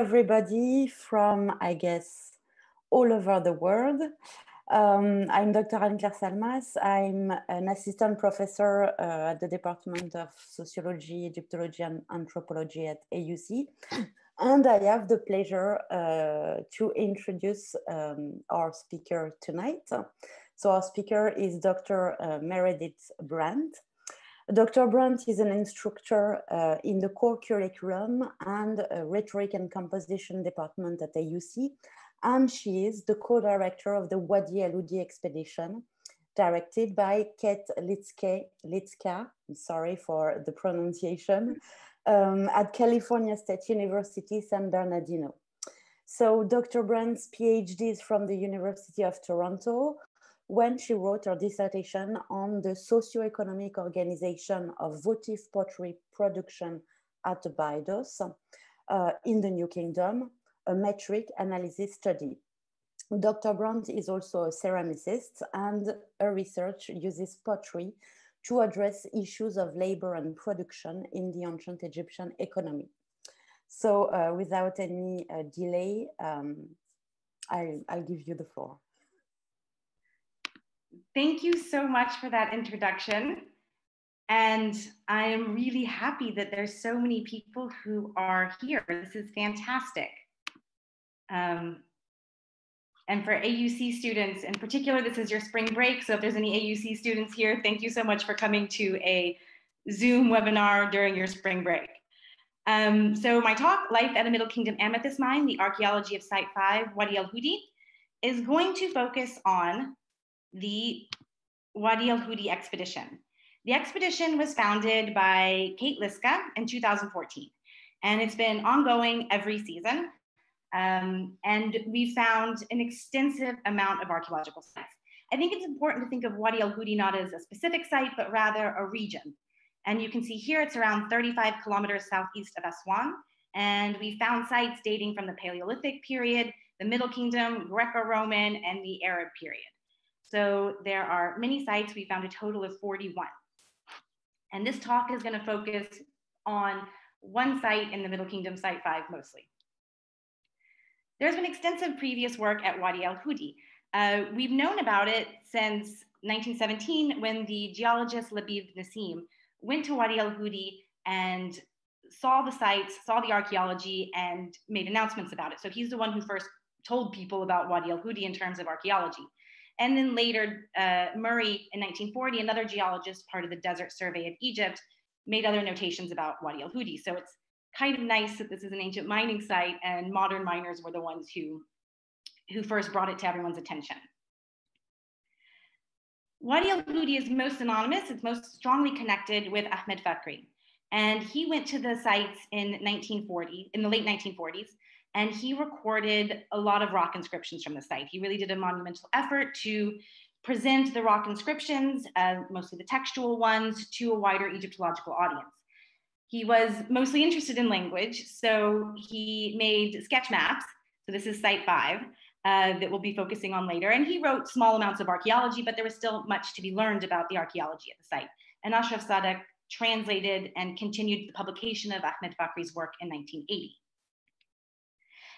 everybody from, I guess, all over the world. Um, I'm Dr. Anne-Claire Salmas. I'm an assistant professor uh, at the Department of Sociology, Egyptology, and Anthropology at AUC. And I have the pleasure uh, to introduce um, our speaker tonight. So our speaker is Dr. Uh, Meredith Brand. Dr. Brand is an instructor uh, in the core curriculum and rhetoric and composition department at AUC. And she is the co-director of the Wadi al-Hudi expedition, directed by Kate Litzke, Litzka, I'm sorry for the pronunciation, um, at California State University, San Bernardino. So Dr. Brand's PhD is from the University of Toronto, when she wrote her dissertation on the socio-economic organization of votive pottery production at Abydos uh, in the New Kingdom, a metric analysis study. Dr. Brand is also a ceramicist and her research uses pottery to address issues of labor and production in the ancient Egyptian economy. So uh, without any uh, delay, um, I'll, I'll give you the floor. Thank you so much for that introduction. And I am really happy that there's so many people who are here. This is fantastic. Um, and for AUC students in particular, this is your spring break. So if there's any AUC students here, thank you so much for coming to a Zoom webinar during your spring break. Um, so my talk, Life at the Middle Kingdom Amethyst Mine, the Archaeology of Site 5, Wadi al-Hudi, is going to focus on the Wadi al-Hudi expedition. The expedition was founded by Kate Liszka in 2014, and it's been ongoing every season. Um, and we found an extensive amount of archaeological sites. I think it's important to think of Wadi al-Hudi not as a specific site, but rather a region. And you can see here it's around 35 kilometers southeast of Aswan. And we found sites dating from the Paleolithic period, the Middle Kingdom, Greco-Roman, and the Arab period. So there are many sites. We found a total of 41. And this talk is going to focus on one site in the Middle Kingdom, Site 5 mostly. There's been extensive previous work at Wadi El Hudi. Uh, we've known about it since 1917 when the geologist Labib Nassim went to Wadi El Hudi and saw the sites, saw the archaeology, and made announcements about it. So he's the one who first told people about Wadi El Hudi in terms of archaeology. And then later, uh, Murray in 1940, another geologist, part of the Desert Survey of Egypt, made other notations about Wadi al-Hudi. So it's kind of nice that this is an ancient mining site and modern miners were the ones who, who first brought it to everyone's attention. Wadi al-Hudi is most anonymous. It's most strongly connected with Ahmed Fakhry. And he went to the sites in 1940, in the late 1940s, and he recorded a lot of rock inscriptions from the site. He really did a monumental effort to present the rock inscriptions, uh, mostly the textual ones, to a wider Egyptological audience. He was mostly interested in language, so he made sketch maps. So this is site five uh, that we'll be focusing on later. And he wrote small amounts of archaeology, but there was still much to be learned about the archaeology at the site. And Ashraf Sadek translated and continued the publication of Ahmed Fakhry's work in 1980.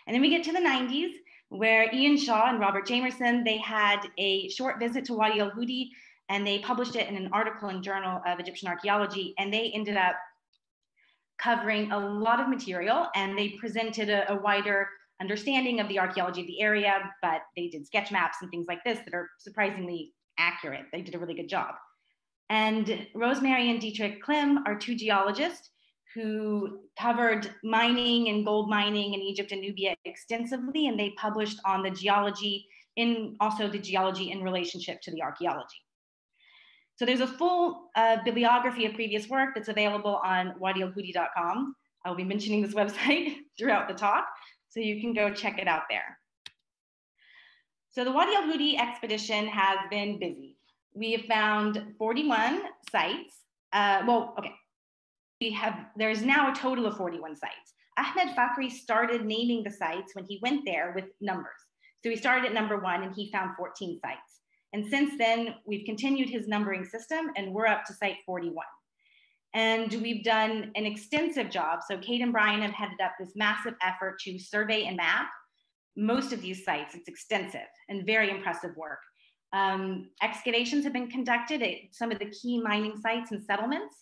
And then we get to the 90s, where Ian Shaw and Robert Jameson, they had a short visit to Wadi al-Hudi and they published it in an article in Journal of Egyptian Archaeology. And they ended up covering a lot of material and they presented a, a wider understanding of the archaeology of the area, but they did sketch maps and things like this that are surprisingly accurate. They did a really good job. And Rosemary and Dietrich Klemm are two geologists who covered mining and gold mining in Egypt and Nubia extensively, and they published on the geology in also the geology in relationship to the archaeology. So there's a full uh, bibliography of previous work that's available on wadialhudi.com. I'll be mentioning this website throughout the talk, so you can go check it out there. So the Wadi al-Hudi expedition has been busy. We have found 41 sites. Uh, well, okay, we have, there's now a total of 41 sites. Ahmed Fakhry started naming the sites when he went there with numbers. So he started at number one and he found 14 sites. And since then, we've continued his numbering system and we're up to site 41. And we've done an extensive job. So Kate and Bryan have headed up this massive effort to survey and map most of these sites. It's extensive and very impressive work. Um, excavations have been conducted at some of the key mining sites and settlements.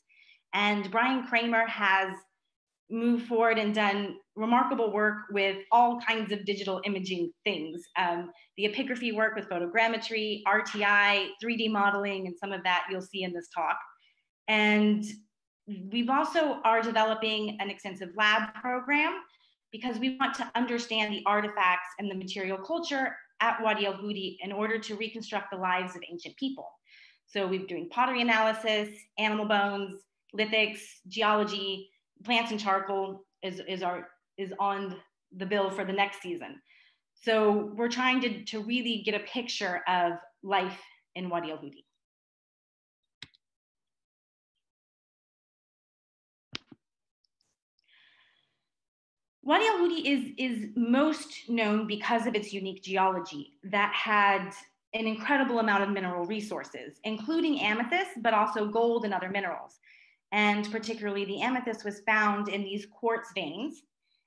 And Bryan Kraemer has moved forward and done remarkable work with all kinds of digital imaging things. Um, the epigraphy work with photogrammetry, RTI, 3D modeling, and some of that you'll see in this talk. And we've also are developing an extensive lab program because we want to understand the artifacts and the material culture at Wadi El Hudi in order to reconstruct the lives of ancient people. So we're doing pottery analysis, animal bones, lithics, geology, plants and charcoal is, is, our, is on the bill for the next season. So we're trying to, to really get a picture of life in Wadi El Hudi. Wadi El Hudi is, is most known because of its unique geology that had an incredible amount of mineral resources, including amethyst, but also gold and other minerals. And particularly the amethyst was found in these quartz veins.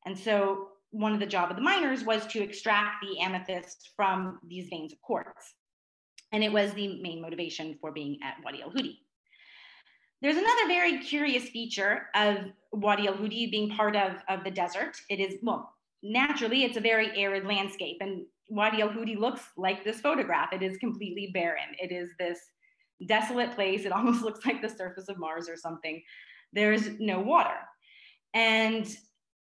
And so one of the job of the miners was to extract the amethyst from these veins of quartz. And it was the main motivation for being at Wadi El Hudi. There's another very curious feature of Wadi El Hudi being part of, of the desert. It is, well, naturally, it's a very arid landscape. And Wadi El Hudi looks like this photograph. It is completely barren. It is this desolate place. It almost looks like the surface of Mars or something. There's no water. And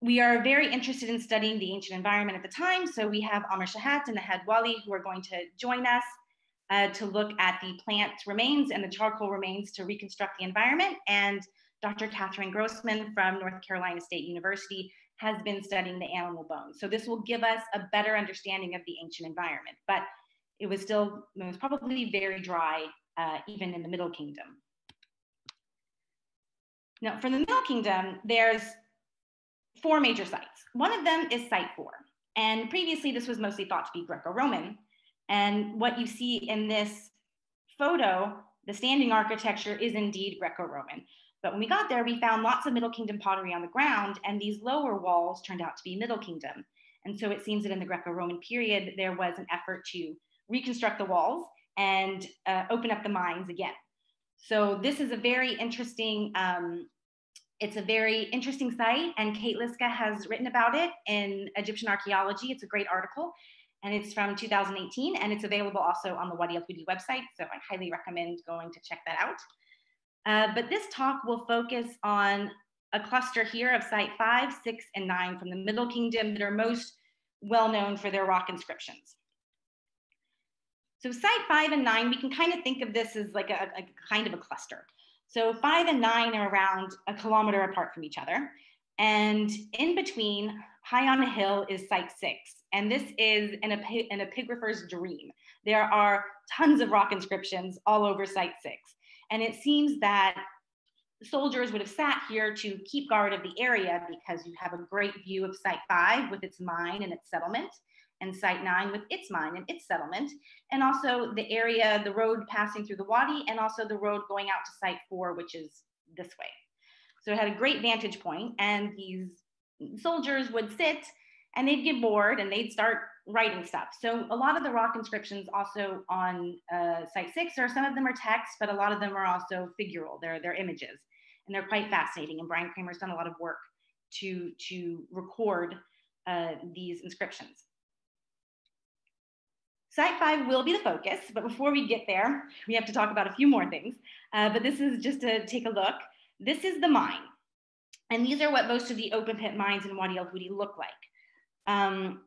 we are very interested in studying the ancient environment at the time. So we have Amr Shahat and Nahad Wali who are going to join us uh, to look at the plant remains and the charcoal remains to reconstruct the environment. And Dr. Catherine Grossman from North Carolina State University has been studying the animal bones. So this will give us a better understanding of the ancient environment, but it was still, was probably very dry, uh, even in the Middle Kingdom. Now, for the Middle Kingdom, there's four major sites. One of them is Site 4. And previously, this was mostly thought to be Greco-Roman, and what you see in this photo, the standing architecture is indeed Greco-Roman. But when we got there, we found lots of Middle Kingdom pottery on the ground, and these lower walls turned out to be Middle Kingdom. And so it seems that in the Greco-Roman period, there was an effort to reconstruct the walls and uh, open up the mines again. So this is a very interesting, um, it's a very interesting site, and Kate Liszka has written about it in Egyptian Archaeology. It's a great article and it's from 2018 and it's available also on the Wadi El Hudi website. So I highly recommend going to check that out. Uh, but this talk will focus on a cluster here of site five, six, and nine from the Middle Kingdom that are most well known for their rock inscriptions. So site five and nine, we can kind of think of this as like a, a kind of a cluster. So five and nine are around a kilometer apart from each other. And in between, high on a hill, is site six. And this is an, an epigrapher's dream. There are tons of rock inscriptions all over Site 6. And it seems that soldiers would have sat here to keep guard of the area because you have a great view of Site 5 with its mine and its settlement, and Site 9 with its mine and its settlement, and also the area, the road passing through the wadi, and also the road going out to Site 4, which is this way. So it had a great vantage point, and these soldiers would sit and they'd get bored and they'd start writing stuff. So a lot of the rock inscriptions also on uh, Site 6, or some of them are text, but a lot of them are also figural. They're, they're images and they're quite fascinating. And Bryan Kraemer's done a lot of work to, to record uh, these inscriptions. Site 5 will be the focus, but before we get there, we have to talk about a few more things. Uh, but this is just to take a look. This is the mine. And these are what most of the open pit mines in Wadi El Hudi look like. Um,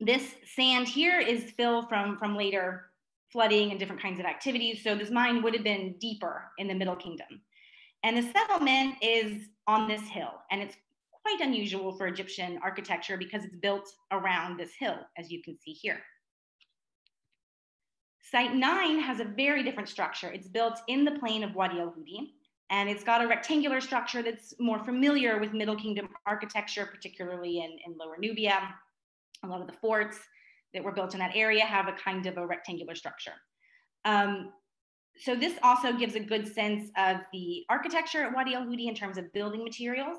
this sand here is fill from, from later flooding and different kinds of activities. So this mine would have been deeper in the Middle Kingdom. And the settlement is on this hill, and it's quite unusual for Egyptian architecture because it's built around this hill, as you can see here. Site 9 has a very different structure. It's built in the plain of Wadi el Hudi, and it's got a rectangular structure that's more familiar with Middle Kingdom architecture, particularly in, in Lower Nubia. A lot of the forts that were built in that area have a kind of a rectangular structure. Um, so this also gives a good sense of the architecture at Wadi El Hudi in terms of building materials.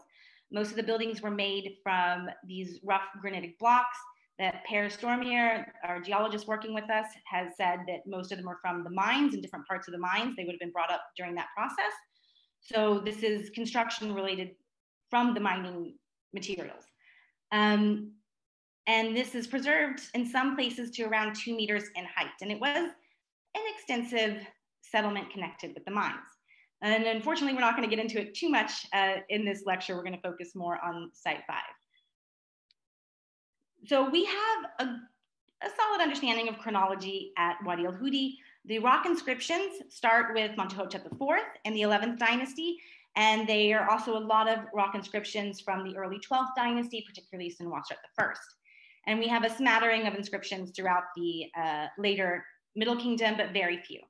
Most of the buildings were made from these rough granitic blocks that Per Storemyr, our geologist working with us, has said that most of them are from the mines and different parts of the mines. They would have been brought up during that process. So this is construction related from the mining materials. Um, and this is preserved in some places to around two meters in height. And it was an extensive settlement connected with the mines. And unfortunately, we're not going to get into it too much uh, in this lecture. We're going to focus more on Site 5. So we have a, a solid understanding of chronology at Wadi el Hudi. The rock inscriptions start with Montuhotep IV in the 11th dynasty, and there are also a lot of rock inscriptions from the early 12th dynasty, particularly Senwosret I. And we have a smattering of inscriptions throughout the uh, later Middle Kingdom, but very few.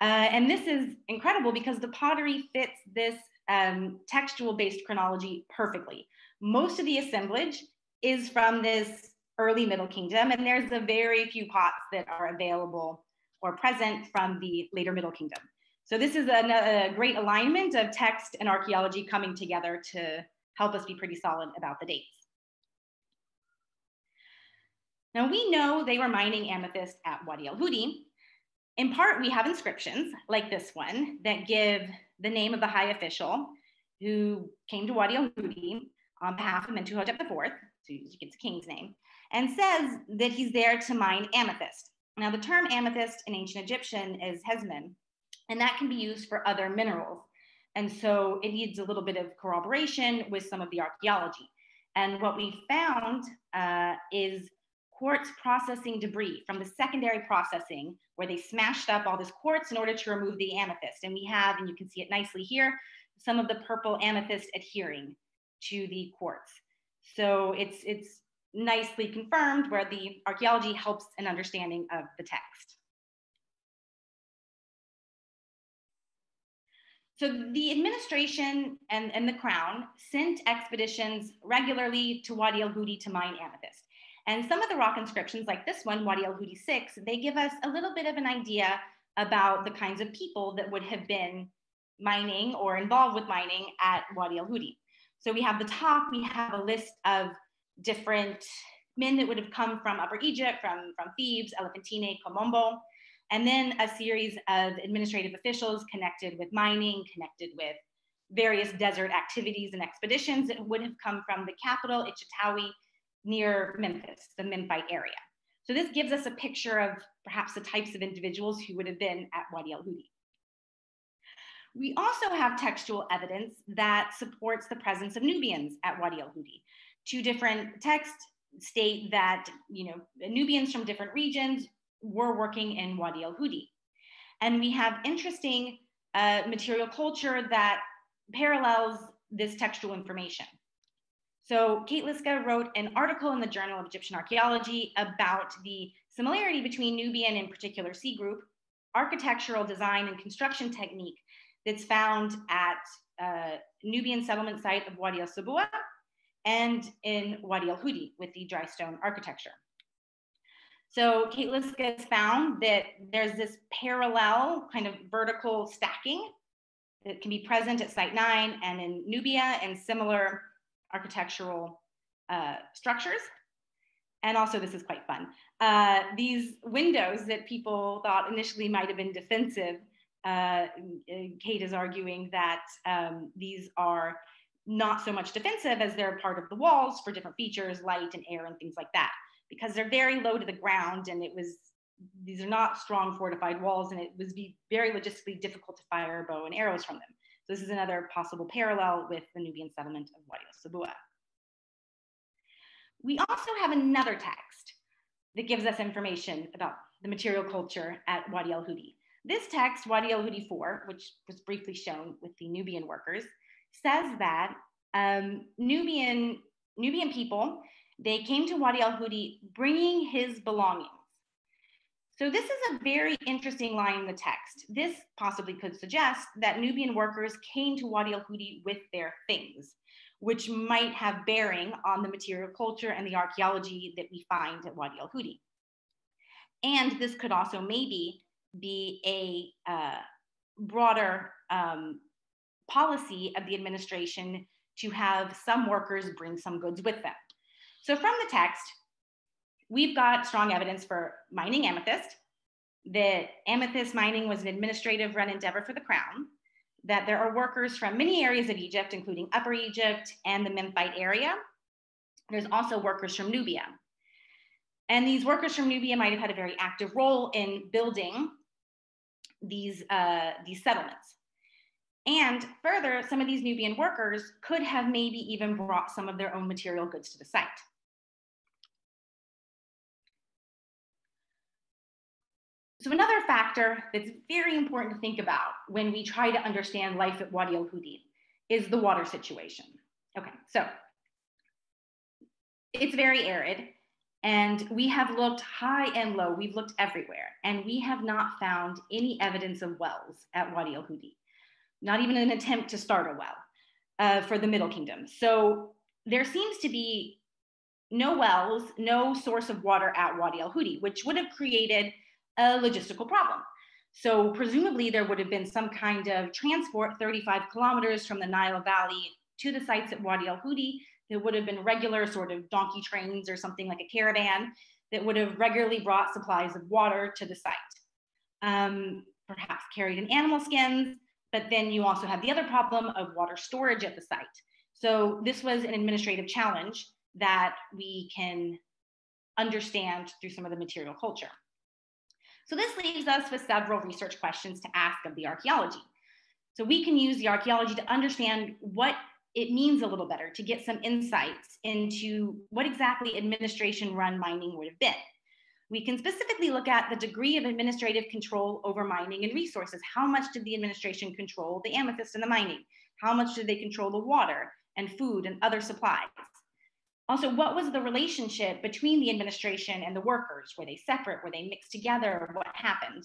Uh, and this is incredible because the pottery fits this um, textual based chronology perfectly. Most of the assemblage is from this early Middle Kingdom, and there's a very few pots that are available or present from the later Middle Kingdom. So this is a, a great alignment of text and archaeology coming together to help us be pretty solid about the dates. Now we know they were mining amethyst at Wadi el Hudi, in part, we have inscriptions like this one that give the name of the high official who came to Wadi al Hudi on behalf of Mentuhotep IV, a king's name, and says that he's there to mine amethyst. Now, the term amethyst in ancient Egyptian is hesmen, and that can be used for other minerals. And so it needs a little bit of corroboration with some of the archaeology. And what we found uh, is quartz processing debris from the secondary processing where they smashed up all this quartz in order to remove the amethyst. And we have, and you can see it nicely here, some of the purple amethyst adhering to the quartz. So it's, it's nicely confirmed where the archaeology helps an understanding of the text. So the administration and, and the crown sent expeditions regularly to Wadi el-Hudi to mine amethyst. And some of the rock inscriptions, like this one, Wadi al Hudi 6, they give us a little bit of an idea about the kinds of people that would have been mining or involved with mining at Wadi al Hudi. So we have the top, we have a list of different men that would have come from Upper Egypt, from, from Thebes, Elephantine, Kom Ombo, and then a series of administrative officials connected with mining, connected with various desert activities and expeditions that would have come from the capital, Itjtawy, near Memphis, the Memphite area. So this gives us a picture of perhaps the types of individuals who would have been at Wadi al-Hudi. We also have textual evidence that supports the presence of Nubians at Wadi el-Hudi. Two different texts state that you know Nubians from different regions were working in Wadi el-Hudi. And we have interesting uh, material culture that parallels this textual information. So Kate Liszka wrote an article in the Journal of Egyptian Archaeology about the similarity between Nubian and particular C group, architectural design and construction technique that's found at uh, Nubian settlement site of Wadi al-Sabua and in Wadi al-Hudi with the dry stone architecture. So Kate Liszka has found that there's this parallel kind of vertical stacking that can be present at Site 9 and in Nubia and similar architectural uh, structures. And also, this is quite fun. Uh, these windows that people thought initially might have been defensive, uh, Kate is arguing that um, these are not so much defensive as they're part of the walls for different features, light and air and things like that, because they're very low to the ground and it was these are not strong fortified walls and it was be very logistically difficult to fire bow and arrows from them. So this is another possible parallel with the Nubian settlement of Wadi al-Sabua. We also have another text that gives us information about the material culture at Wadi al-Hudi. This text, Wadi al-Hudi 4, which was briefly shown with the Nubian workers, says that um, Nubian, Nubian people, they came to Wadi al-Hudi bringing his belongings. So this is a very interesting line in the text. This possibly could suggest that Nubian workers came to Wadi al-Hudi with their things, which might have bearing on the material culture and the archaeology that we find at Wadi al-Hudi. And this could also maybe be a uh, broader um, policy of the administration to have some workers bring some goods with them. So from the text, we've got strong evidence for mining amethyst, that amethyst mining was an administrative run endeavor for the crown, that there are workers from many areas of Egypt, including Upper Egypt and the Memphite area. There's also workers from Nubia. And these workers from Nubia might have had a very active role in building these, uh, these settlements. And further, some of these Nubian workers could have maybe even brought some of their own material goods to the site. So another factor that's very important to think about when we try to understand life at Wadi al-Hudi is the water situation. Okay, so it's very arid and we have looked high and low, we've looked everywhere and we have not found any evidence of wells at Wadi al-Hudi, not even an attempt to start a well uh, for the Middle Kingdom. So there seems to be no wells, no source of water at Wadi al-Hudi, which would have created a logistical problem. So presumably there would have been some kind of transport 35 kilometers from the Nile Valley to the sites at Wadi al Hudi. There would have been regular sort of donkey trains or something like a caravan that would have regularly brought supplies of water to the site. Um, perhaps carried in animal skins, but then you also have the other problem of water storage at the site. So this was an administrative challenge that we can understand through some of the material culture. So this leaves us with several research questions to ask of the archaeology. So we can use the archaeology to understand what it means a little better to get some insights into what exactly administration run mining would have been. We can specifically look at the degree of administrative control over mining and resources. How much did the administration control the amethyst and the mining? How much did they control the water and food and other supplies? Also, what was the relationship between the administration and the workers? Were they separate? Were they mixed together? What happened?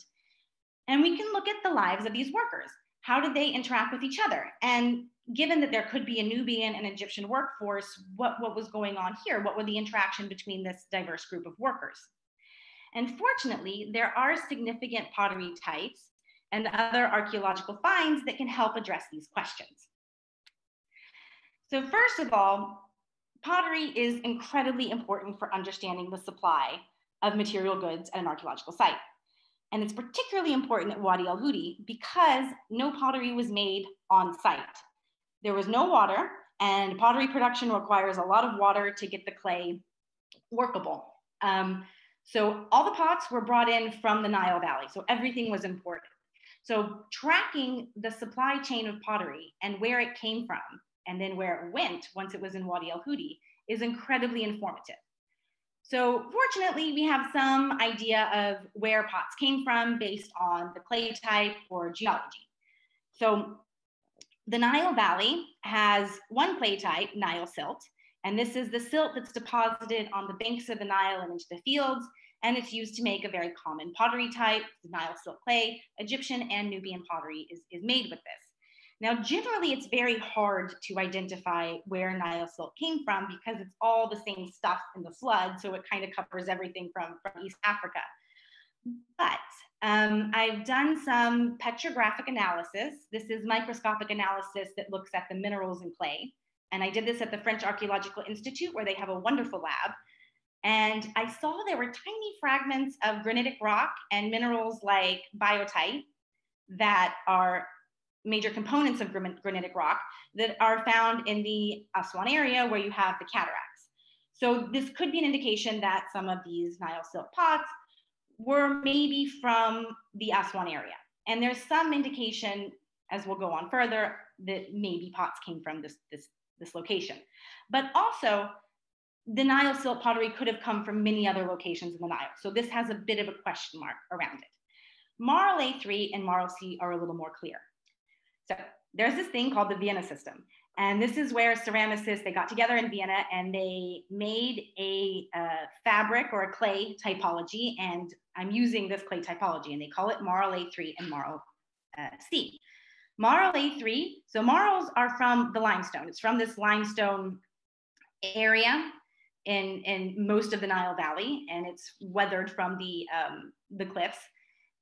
And we can look at the lives of these workers. How did they interact with each other? And given that there could be a Nubian and Egyptian workforce, what, what was going on here? What were the interaction between this diverse group of workers? And fortunately, there are significant pottery types and other archaeological finds that can help address these questions. So first of all, pottery is incredibly important for understanding the supply of material goods at an archaeological site. And it's particularly important at Wadi al Hudi because no pottery was made on site. There was no water, and pottery production requires a lot of water to get the clay workable. Um, so all the pots were brought in from the Nile Valley, so everything was imported. So tracking the supply chain of pottery and where it came from and then where it went once it was in Wadi al Hudi is incredibly informative. So fortunately, we have some idea of where pots came from based on the clay type or geology. So the Nile Valley has one clay type, Nile silt, and this is the silt that's deposited on the banks of the Nile and into the fields, and it's used to make a very common pottery type, the Nile silt clay. Egyptian and Nubian pottery is, is made with this. Now, generally, it's very hard to identify where Nile silt came from because it's all the same stuff in the flood. So it kind of covers everything from, from East Africa. But um, I've done some petrographic analysis. This is microscopic analysis that looks at the minerals in clay. And I did this at the French Archaeological Institute, where they have a wonderful lab. And I saw there were tiny fragments of granitic rock and minerals like biotite that are major components of granitic rock that are found in the Aswan area where you have the cataracts. So this could be an indication that some of these Nile silt pots were maybe from the Aswan area. And there's some indication, as we'll go on further, that maybe pots came from this, this, this location. But also, the Nile silt pottery could have come from many other locations in the Nile. So this has a bit of a question mark around it. Marl A3 and Marl C are a little more clear. So there's this thing called the Vienna system. And this is where ceramicists, they got together in Vienna and they made a uh, fabric or a clay typology. And I'm using this clay typology and they call it Marl A3 and Marl uh, C. Marl A3, so marls are from the limestone. It's from this limestone area in, in most of the Nile Valley and it's weathered from the, um, the cliffs.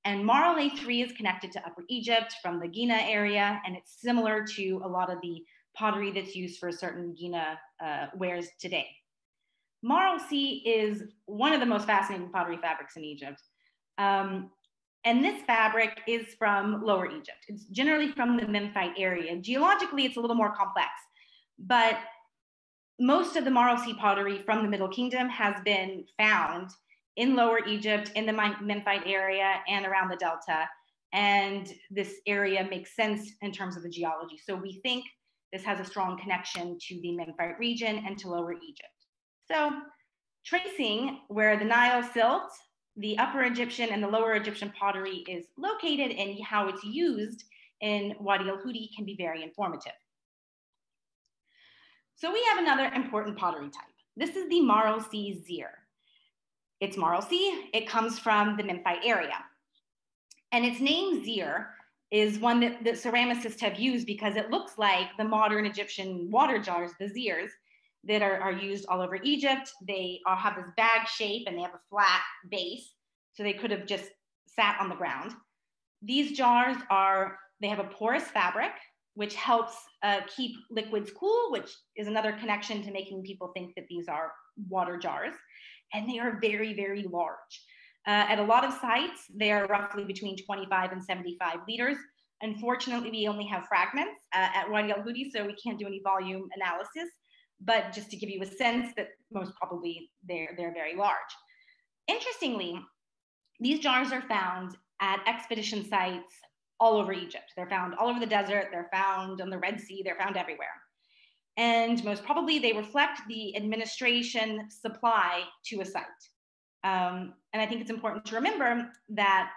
And Marl A3 is connected to Upper Egypt from the Qena area, and it's similar to a lot of the pottery that's used for certain Qena uh, wares today. Marl C is one of the most fascinating pottery fabrics in Egypt. Um, and this fabric is from Lower Egypt. It's generally from the Memphite area. Geologically, it's a little more complex, but most of the Marl C pottery from the Middle Kingdom has been found in Lower Egypt, in the Memphite area, and around the Delta. And this area makes sense in terms of the geology. So we think this has a strong connection to the Memphite region and to Lower Egypt. So tracing where the Nile silt, the Upper Egyptian and the Lower Egyptian pottery is located and how it's used in Wadi el-Hudi can be very informative. So we have another important pottery type. This is the Marl C Zir. It's Marl C, it comes from the Memphite area. And its name Zir is one that, that ceramicists have used because it looks like the modern Egyptian water jars, the Zirs, that are, are used all over Egypt. They all have this bag shape and they have a flat base. So they could have just sat on the ground. These jars are, they have a porous fabric, which helps uh, keep liquids cool, which is another connection to making people think that these are water jars. And they are very, very large. Uh, at a lot of sites, they are roughly between 25 and 75 liters. Unfortunately, we only have fragments uh, at Wadi Al Hudi, so we can't do any volume analysis but just to give you a sense that most probably they're, they're very large. Interestingly, these jars are found at expedition sites all over Egypt. They're found all over the desert, they're found on the Red Sea, they're found everywhere. And most probably they reflect the administration supply to a site. Um, and I think it's important to remember that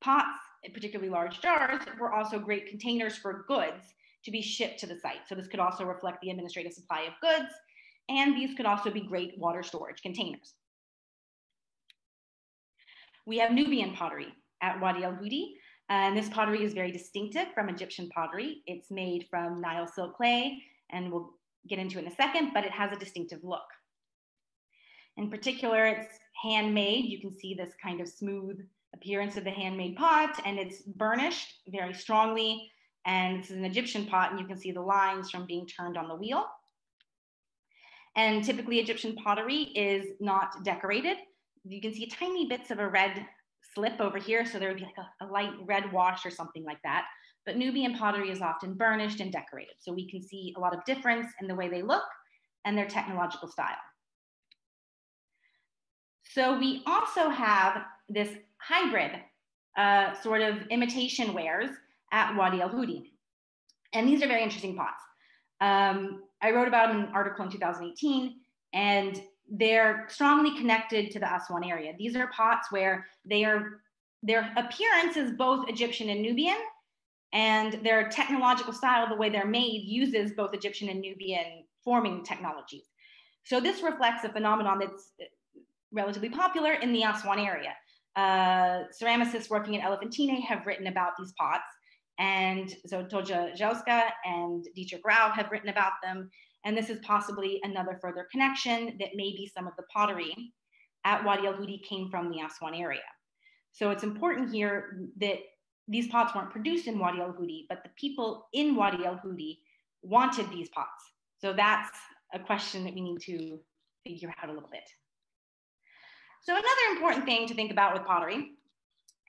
pots, particularly large jars, were also great containers for goods to be shipped to the site. So this could also reflect the administrative supply of goods, and these could also be great water storage containers. We have Nubian pottery at Wadi El Hudi, and this pottery is very distinctive from Egyptian pottery. It's made from Nile silt clay, and we'll get into it in a second, but it has a distinctive look. In particular, it's handmade. You can see this kind of smooth appearance of the handmade pot, and it's burnished very strongly and this is an Egyptian pot, and you can see the lines from being turned on the wheel. And typically Egyptian pottery is not decorated. You can see tiny bits of a red slip over here. So there would be like a, a light red wash or something like that. But Nubian pottery is often burnished and decorated. So we can see a lot of difference in the way they look and their technological style. So we also have this hybrid uh, sort of imitation wares at Wadi Al Hudi. And these are very interesting pots. Um, I wrote about them in an article in 2018, and they're strongly connected to the Aswan area. These are pots where they are their appearance is both Egyptian and Nubian, and their technological style, the way they're made, uses both Egyptian and Nubian forming technologies. So this reflects a phenomenon that's relatively popular in the Aswan area. Uh, ceramicists working at Elephantine have written about these pots, and so Toja Jelska and Dietrich Raue have written about them. And this is possibly another further connection that maybe some of the pottery at Wadi Al Hudi came from the Aswan area. So it's important here that these pots weren't produced in Wadi Al Hudi, but the people in Wadi Al Hudi wanted these pots. So that's a question that we need to figure out a little bit. So another important thing to think about with pottery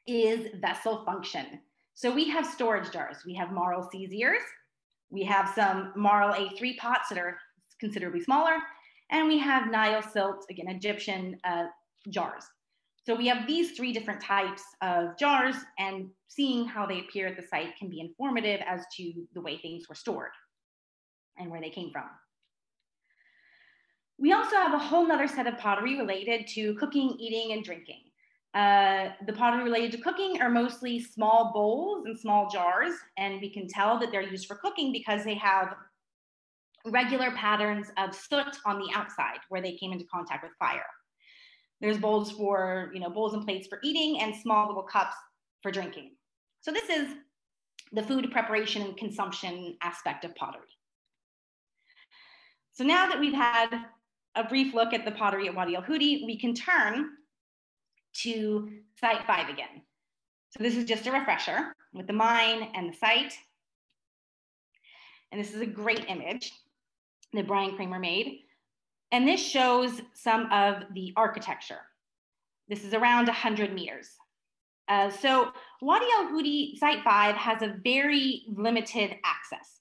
is vessel function. So we have storage jars. We have Marl C Zirs. We have some Marl A3 pots that are considerably smaller. And we have Nile silt, again, Egyptian uh, jars. So we have these three different types of jars and seeing how they appear at the site can be informative as to the way things were stored and where they came from. We also have a whole nother set of pottery related to cooking, eating, and drinking. Uh, the pottery related to cooking are mostly small bowls and small jars, and we can tell that they're used for cooking because they have regular patterns of soot on the outside where they came into contact with fire. There's bowls for, you know, bowls and plates for eating and small little cups for drinking. So this is the food preparation and consumption aspect of pottery. So now that we've had a brief look at the pottery at Wadi Al Hudi, we can turn to site five again. So this is just a refresher with the mine and the site. And this is a great image that Bryan Kraemer made. And this shows some of the architecture. This is around 100 meters. Uh, so Wadi Al Hudi Site 5 has a very limited access.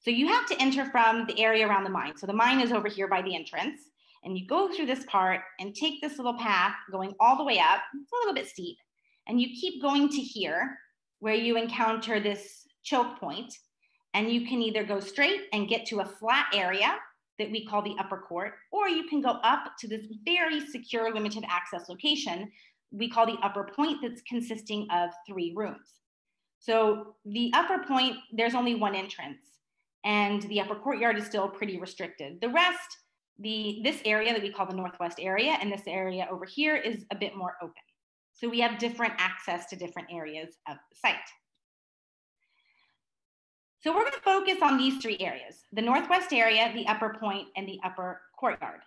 So you have to enter from the area around the mine. So the mine is over here by the entrance. And you go through this part and take this little path going all the way up. It's a little bit steep. And you keep going to here where you encounter this choke point, And you can either go straight and get to a flat area that we call the upper court, or you can go up to this very secure limited access location we call the upper point that's consisting of three rooms. So the upper point, there's only one entrance and the upper courtyard is still pretty restricted. The rest, the this area that we call the northwest area and this area over here is a bit more open. So we have different access to different areas of the site. So we're going to focus on these three areas, the northwest area, the upper point, and the upper courtyard.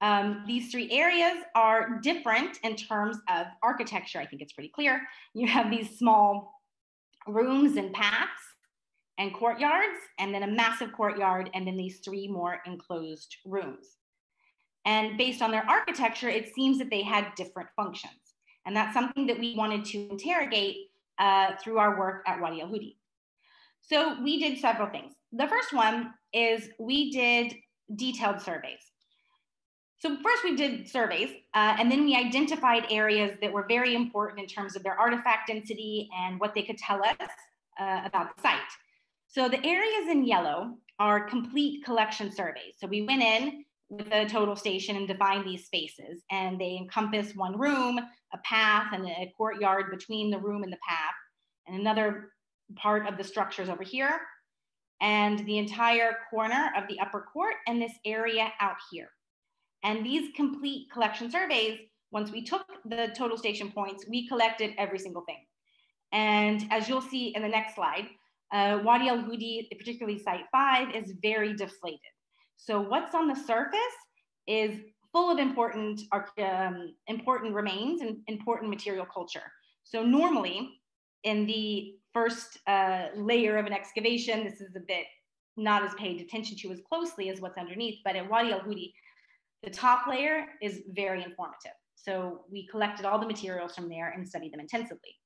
Um, these three areas are different in terms of architecture. I think it's pretty clear. You have these small rooms and paths and courtyards, and then a massive courtyard, and then these three more enclosed rooms. And based on their architecture, it seems that they had different functions. And that's something that we wanted to interrogate uh, through our work at Wadi Al Hudi. So we did several things. The first one is we did detailed surveys. So first we did surveys, uh, and then we identified areas that were very important in terms of their artifact density and what they could tell us uh, about the site. So the areas in yellow are complete collection surveys. So we went in with a total station and defined these spaces, and they encompass one room, a path, and a courtyard between the room and the path, and another part of the structures over here, and the entire corner of the upper court, and this area out here. And these complete collection surveys, once we took the total station points, we collected every single thing. And as you'll see in the next slide, uh, Wadi Al Hudi, particularly site five, is very deflated. So what's on the surface is full of important, um, important remains and important material culture. So normally in the first uh, layer of an excavation, this is a bit not as paid attention to as closely as what's underneath, but at Wadi Al Hudi, the top layer is very informative. So we collected all the materials from there and studied them intensively.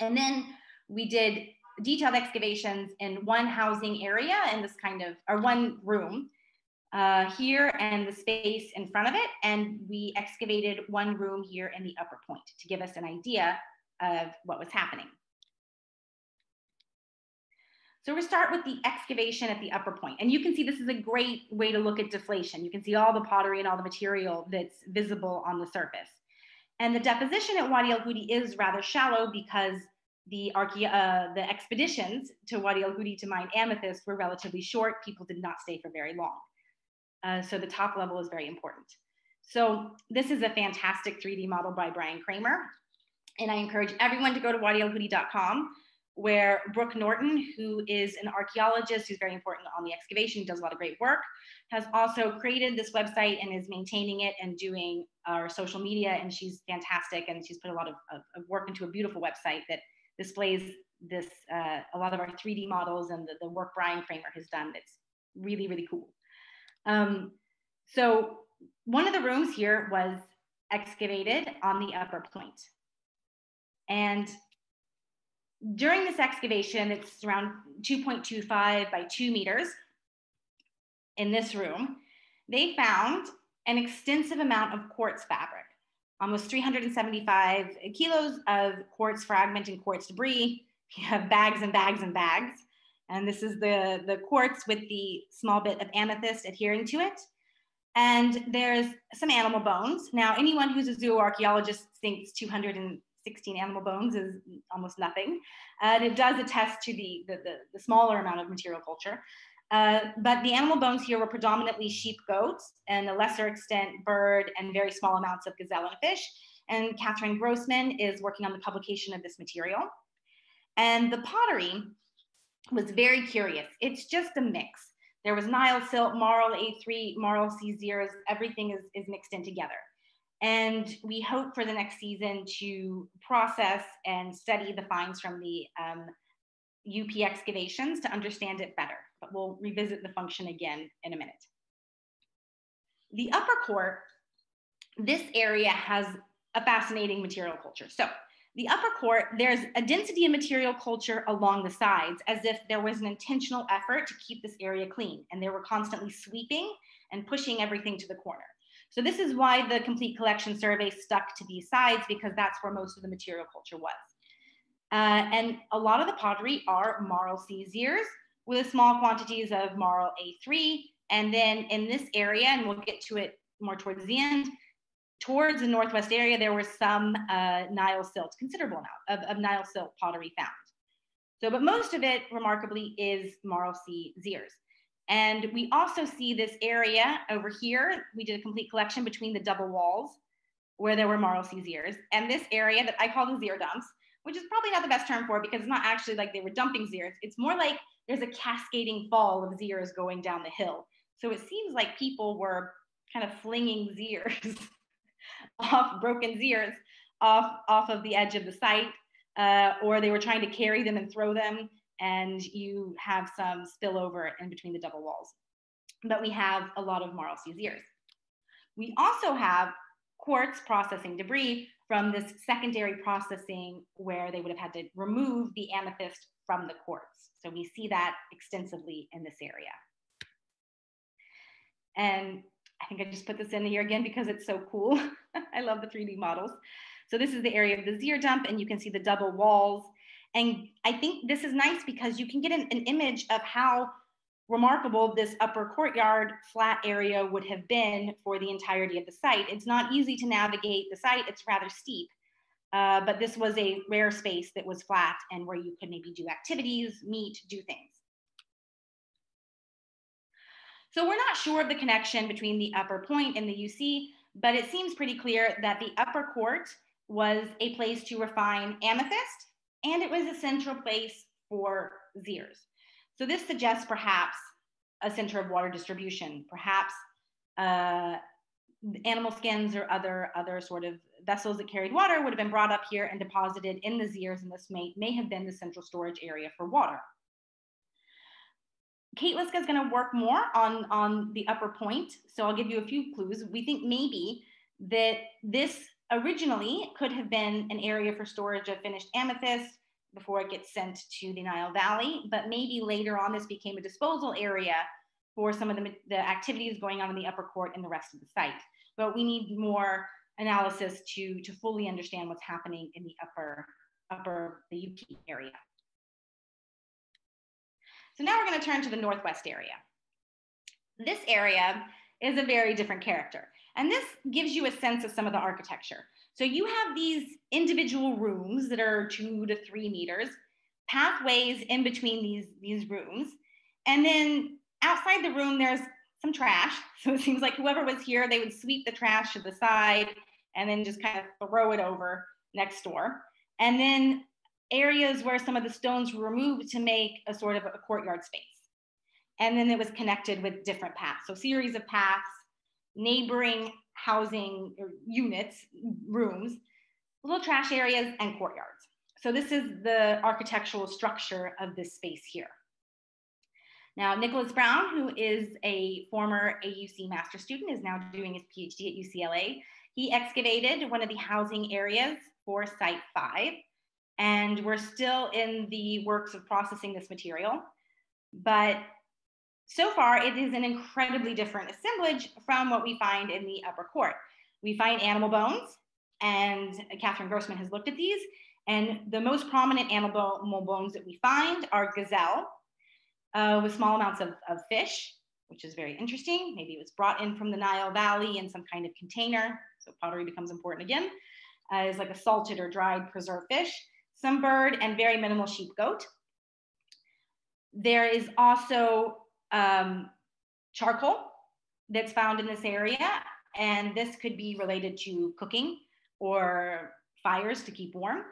And then we did detailed excavations in one housing area in this kind of, or one room uh, here and the space in front of it. And we excavated one room here in the upper point to give us an idea of what was happening. So we start with the excavation at the upper point. And you can see this is a great way to look at deflation. You can see all the pottery and all the material that's visible on the surface. And the deposition at Wadi El Hudi is rather shallow because the, uh, the expeditions to Wadi Al Hudi to mine amethyst were relatively short. People did not stay for very long. Uh, so the top level is very important. So this is a fantastic 3D model by Bryan Kraemer. And I encourage everyone to go to wadialhudi.com where Brooke Norton, who is an archaeologist who's very important on the excavation, does a lot of great work, has also created this website and is maintaining it and doing our social media. And she's fantastic. And she's put a lot of, of, of work into a beautiful website that displays this, uh, a lot of our 3D models and the, the work Bryan Kraemer has done that's really, really cool. Um, so one of the rooms here was excavated on the upper point. And during this excavation, it's around 2.25 by two meters in this room, they found an extensive amount of quartz fabric, almost 375 kilos of quartz fragment and quartz debris. You have bags and bags and bags. And this is the, the quartz with the small bit of amethyst adhering to it. And there's some animal bones. Now, anyone who's a zooarchaeologist thinks 216 animal bones is almost nothing. And it does attest to the, the, the, the smaller amount of material culture. Uh, but the animal bones here were predominantly sheep, goats, and a lesser extent bird and very small amounts of gazelle and fish. And Catherine Grossman is working on the publication of this material. And the pottery was very curious. It's just a mix. There was Nile silt, marl A3, marl C Zirs, everything is, is mixed in together. And we hope for the next season to process and study the finds from the um, UP excavations to understand it better. But we'll revisit the function again in a minute. The upper court, this area has a fascinating material culture. So the upper court, there's a density of material culture along the sides as if there was an intentional effort to keep this area clean and they were constantly sweeping and pushing everything to the corner. So this is why the complete collection survey stuck to these sides because that's where most of the material culture was. Uh, and a lot of the pottery are marl C Zirs with small quantities of marl A3. And then in this area, and we'll get to it more towards the end, towards the northwest area, there was some uh, Nile silt, considerable amount of, of, Nile silt pottery found. So, but most of it, remarkably, is Marl C Zirs. And we also see this area over here. We did a complete collection between the double walls where there were Marl C Zirs. And this area that I call the Zir dumps, which is probably not the best term for it because it's not actually like they were dumping Zirs. It's more like there's a cascading fall of Zirs going down the hill. So it seems like people were kind of flinging Zirs off broken Zirs off, off of the edge of the site, uh, or they were trying to carry them and throw them, and you have some spillover in between the double walls. But we have a lot of Marl C Zirs. We also have quartz processing debris from this secondary processing where they would have had to remove the amethyst from the quartz. So we see that extensively in this area. And I think I just put this in here again because it's so cool. I love the 3D models. So this is the area of the Zir dump and you can see the double walls. And I think this is nice because you can get an, an image of how remarkable this upper courtyard flat area would have been for the entirety of the site. It's not easy to navigate the site, it's rather steep. Uh, but this was a rare space that was flat and where you could maybe do activities, meet, do things. So we're not sure of the connection between the upper point and the UC, but it seems pretty clear that the upper court was a place to refine amethyst and it was a central place for Zirs. So this suggests perhaps a center of water distribution, perhaps uh, animal skins or other, other sort of vessels that carried water would have been brought up here and deposited in the Zirs, and this may, may have been the central storage area for water. Kate Liszka is going to work more on, on the upper point. So I'll give you a few clues. We think maybe that this originally could have been an area for storage of finished amethyst before it gets sent to the Nile Valley, but maybe later on this became a disposal area for some of the, the activities going on in the upper court and the rest of the site. But we need more analysis to, to fully understand what's happening in the upper, upper the UP area. So now we're going to turn to the Northwest area. This area is a very different character. And this gives you a sense of some of the architecture. So you have these individual rooms that are two to three meters, pathways in between these, these rooms. And then outside the room, there's some trash. So it seems like whoever was here, they would sweep the trash to the side and then just kind of throw it over next door. And then areas where some of the stones were removed to make a sort of a courtyard space. And then it was connected with different paths. So series of paths, neighboring housing units, rooms, little trash areas and courtyards. So this is the architectural structure of this space here. Now, Nicholas Brown, who is a former AUC master student, is now doing his PhD at UCLA. He excavated one of the housing areas for Site 5 and we're still in the works of processing this material. But so far, it is an incredibly different assemblage from what we find in the upper court. We find animal bones, and Catherine Grossman has looked at these. And the most prominent animal bones that we find are gazelle uh, with small amounts of, of fish, which is very interesting. Maybe it was brought in from the Nile Valley in some kind of container. So pottery becomes important again. Uh, is like a salted or dried preserved fish some bird, and very minimal sheep goat. There is also um, charcoal that's found in this area, and this could be related to cooking or fires to keep warm.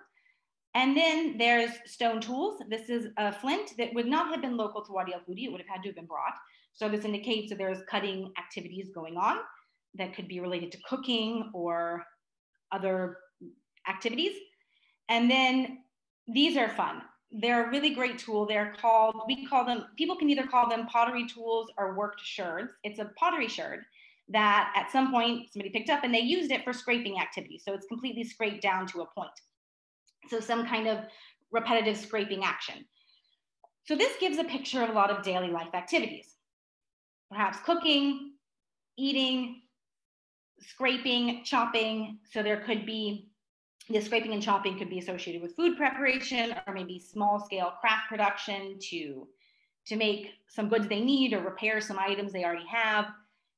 And then there's stone tools. This is a flint that would not have been local to Wadi al Hudi. It would have had to have been brought. So this indicates that there's cutting activities going on. that could be related to cooking or other activities. And then these are fun. They're a really great tool. They're called, we call them, people can either call them pottery tools or worked sherds. It's a pottery sherd that at some point somebody picked up and they used it for scraping activities. So it's completely scraped down to a point. So some kind of repetitive scraping action. So this gives a picture of a lot of daily life activities, perhaps cooking, eating, scraping, chopping. So there could be the scraping and chopping could be associated with food preparation or maybe small scale craft production to, to make some goods they need or repair some items they already have.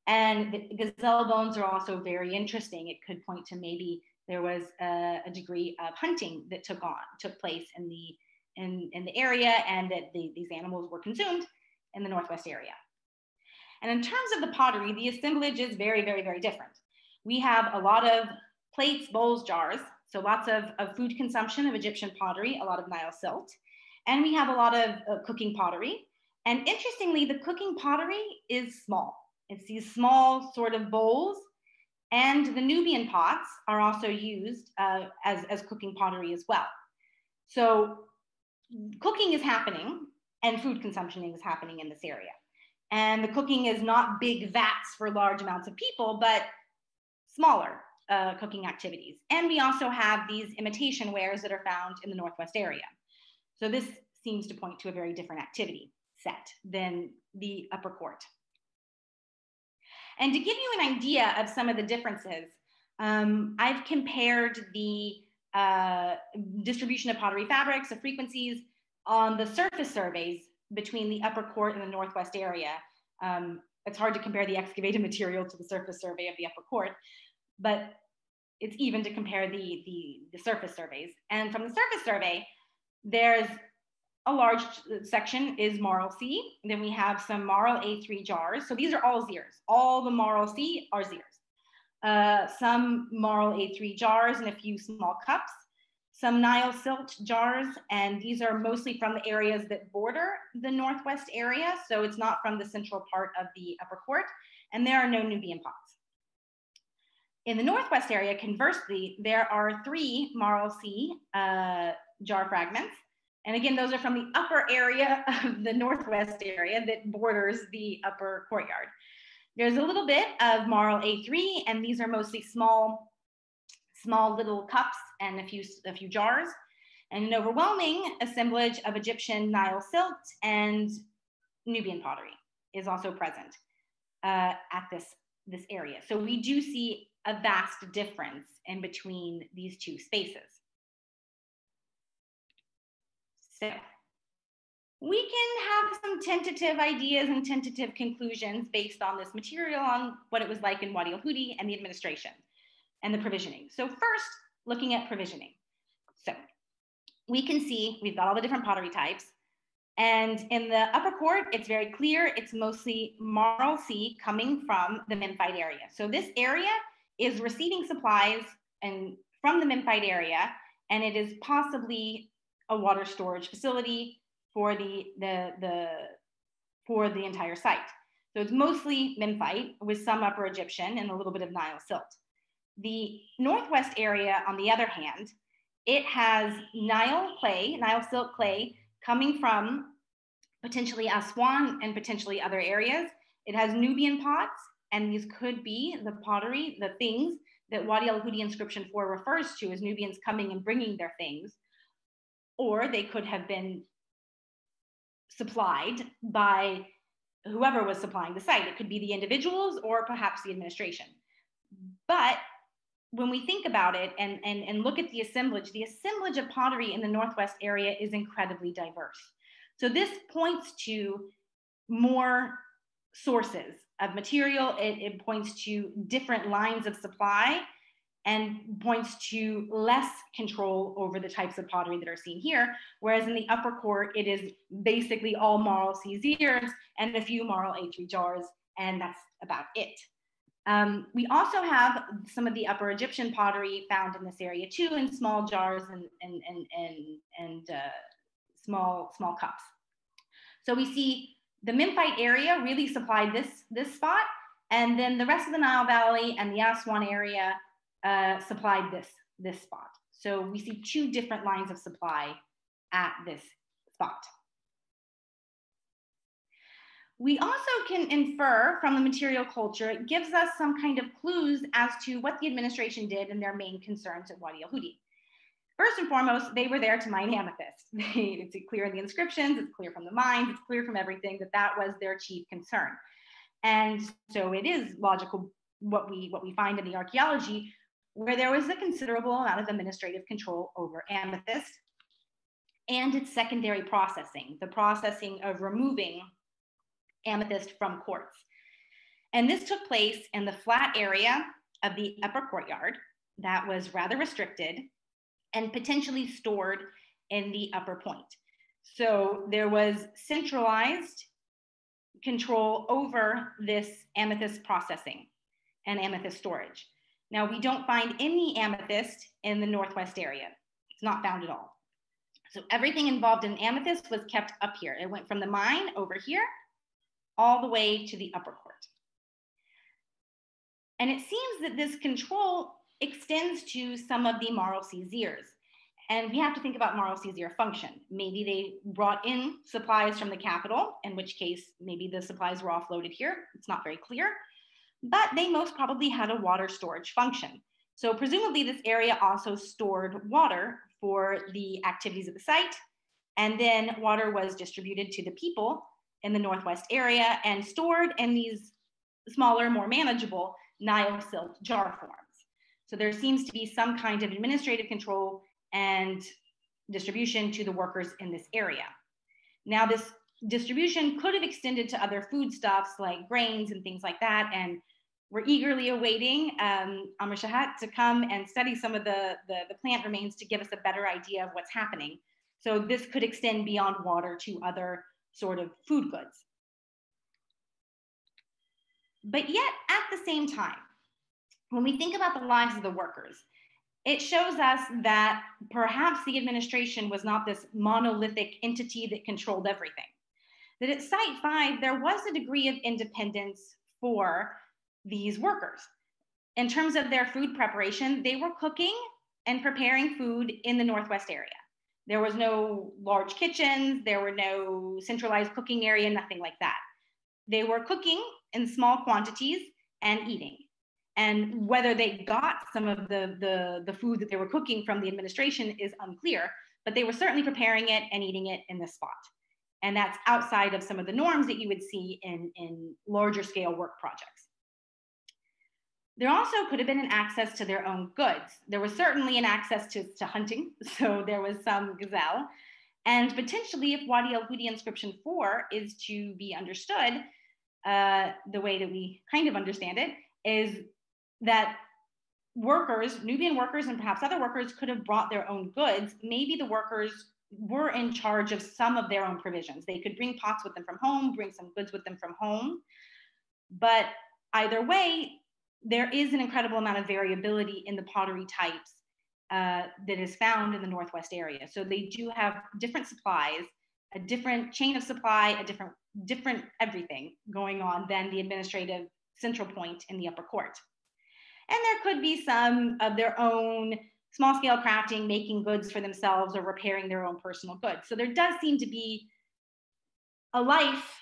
And the gazelle bones are also very interesting. It could point to maybe there was a, a degree of hunting that took on took place in the in, in the area and that the, these animals were consumed in the Northwest area. And in terms of the pottery, the assemblage is very, very, very different. We have a lot of plates, bowls, jars, so lots of, of food consumption of Egyptian pottery, a lot of Nile silt. And we have a lot of uh, cooking pottery. And interestingly, the cooking pottery is small. It's these small sort of bowls. And the Nubian pots are also used uh, as, as cooking pottery as well. So cooking is happening and food consumption is happening in this area. And the cooking is not big vats for large amounts of people, but smaller uh, cooking activities. And we also have these imitation wares that are found in the Northwest area. So this seems to point to a very different activity set than the upper court. And to give you an idea of some of the differences, um, I've compared the uh, distribution of pottery fabrics, the frequencies on the surface surveys between the upper court and the northwest area. Um, it's hard to compare the excavated material to the surface survey of the upper court, but it's even to compare the, the, the surface surveys. And from the surface survey, there's a large section is Marl C. Then we have some Marl A3 jars. So these are all zirs. All the Marl C are zirs. uh, some marl A3 jars and a few small cups, some Nile silt jars, and these are mostly from the areas that border the Northwest area. So it's not from the central part of the upper court, and there are no Nubian pots. In the Northwest area, conversely, there are three Marl C uh, jar fragments. And again, those are from the upper area of the Northwest area that borders the upper courtyard. There's a little bit of Marl A3, and these are mostly small, small little cups and a few, a few jars, and an overwhelming assemblage of Egyptian Nile silt and Nubian pottery is also present uh, at this, this area. So we do see a vast difference in between these two spaces. So we can have some tentative ideas and tentative conclusions based on this material on what it was like in Wadi al-Hudi and the administration and the provisioning. So first, looking at provisioning. So we can see we've got all the different pottery types. And in the upper court, it's very clear it's mostly Marl C coming from the Memphite area. So this area is receiving supplies and from the Memphite area, and it is possibly a water storage facility for the, the, the, for the entire site. So it's mostly Memphite with some Upper Egyptian and a little bit of Nile silt. The Northwest area, on the other hand, it has Nile clay, Nile silt clay coming from potentially Aswan and potentially other areas. It has Nubian pots, and these could be the pottery, the things that Wadi al-Hudi inscription 4 refers to as Nubians coming and bringing their things. Or they could have been supplied by whoever was supplying the site. It could be the individuals or perhaps the administration. But when we think about it and, and, and look at the assemblage, the assemblage of pottery in the Northwest area is incredibly diverse. So this points to more sources of material. It, it points to different lines of supply and points to less control over the types of pottery that are seen here. Whereas in the upper court, it is basically all Marl C Zirs and a few Marl A3 jars, and that's about it. Um, we also have some of the upper Egyptian pottery found in this area too, in small jars and, and, and, and, and uh, small, small cups. So we see the Memphite area really supplied this, this spot, And then the rest of the Nile Valley and the Aswan area uh, supplied this, this spot. So we see two different lines of supply at this spot. We also can infer from the material culture, it gives us some kind of clues as to what the administration did and their main concerns at Wadi al-Hudi. First and foremost, they were there to mine amethyst. it's clear in the inscriptions, it's clear from the mines, it's clear from everything that that was their chief concern. And so it is logical what we, what we find in the archaeology, where there was a considerable amount of administrative control over amethyst and its secondary processing, the processing of removing amethyst from quartz. And this took place in the flat area of the upper courtyard that was rather restricted and potentially stored in the upper point. So there was centralized control over this amethyst processing and amethyst storage. Now, we don't find any amethyst in the Northwest area. It's not found at all. So everything involved in amethyst was kept up here. It went from the mine over here all the way to the upper court. And it seems that this control extends to some of the Marl C Zirs. And we have to think about Marl C Zir function. Maybe they brought in supplies from the capital, in which case maybe the supplies were offloaded here. It's not very clear, but they most probably had a water storage function. So presumably this area also stored water for the activities of the site. And then water was distributed to the people in the Northwest area and stored in these smaller, more manageable Nile silt jar forms. So there seems to be some kind of administrative control and distribution to the workers in this area. Now, this distribution could have extended to other foodstuffs like grains and things like that. And we're eagerly awaiting um, Amr Shahat to come and study some of the, the, the plant remains to give us a better idea of what's happening. So this could extend beyond water to other sort of food goods. But yet, at the same time, when we think about the lives of the workers, it shows us that perhaps the administration was not this monolithic entity that controlled everything. That at Site 5, there was a degree of independence for these workers. In terms of their food preparation, they were cooking and preparing food in the Northwest area. There was no large kitchens, there were no centralized cooking area, nothing like that. They were cooking in small quantities and eating. And whether they got some of the, the, the food that they were cooking from the administration is unclear, but they were certainly preparing it and eating it in this spot. And that's outside of some of the norms that you would see in, in larger scale work projects. There also could have been an access to their own goods. There was certainly an access to, to hunting, so there was some gazelle. And potentially, if Wadi al Hudi inscription 4 is to be understood, uh, the way that we kind of understand it is that workers, Nubian workers, and perhaps other workers could have brought their own goods. Maybe the workers were in charge of some of their own provisions. They could bring pots with them from home, bring some goods with them from home. But either way, there is an incredible amount of variability in the pottery types uh, that is found in the Northwest area. So they do have different supplies, a different chain of supply, a different, different everything going on than the administrative central point in the upper court. And there could be some of their own small scale crafting, making goods for themselves or repairing their own personal goods. So there does seem to be a life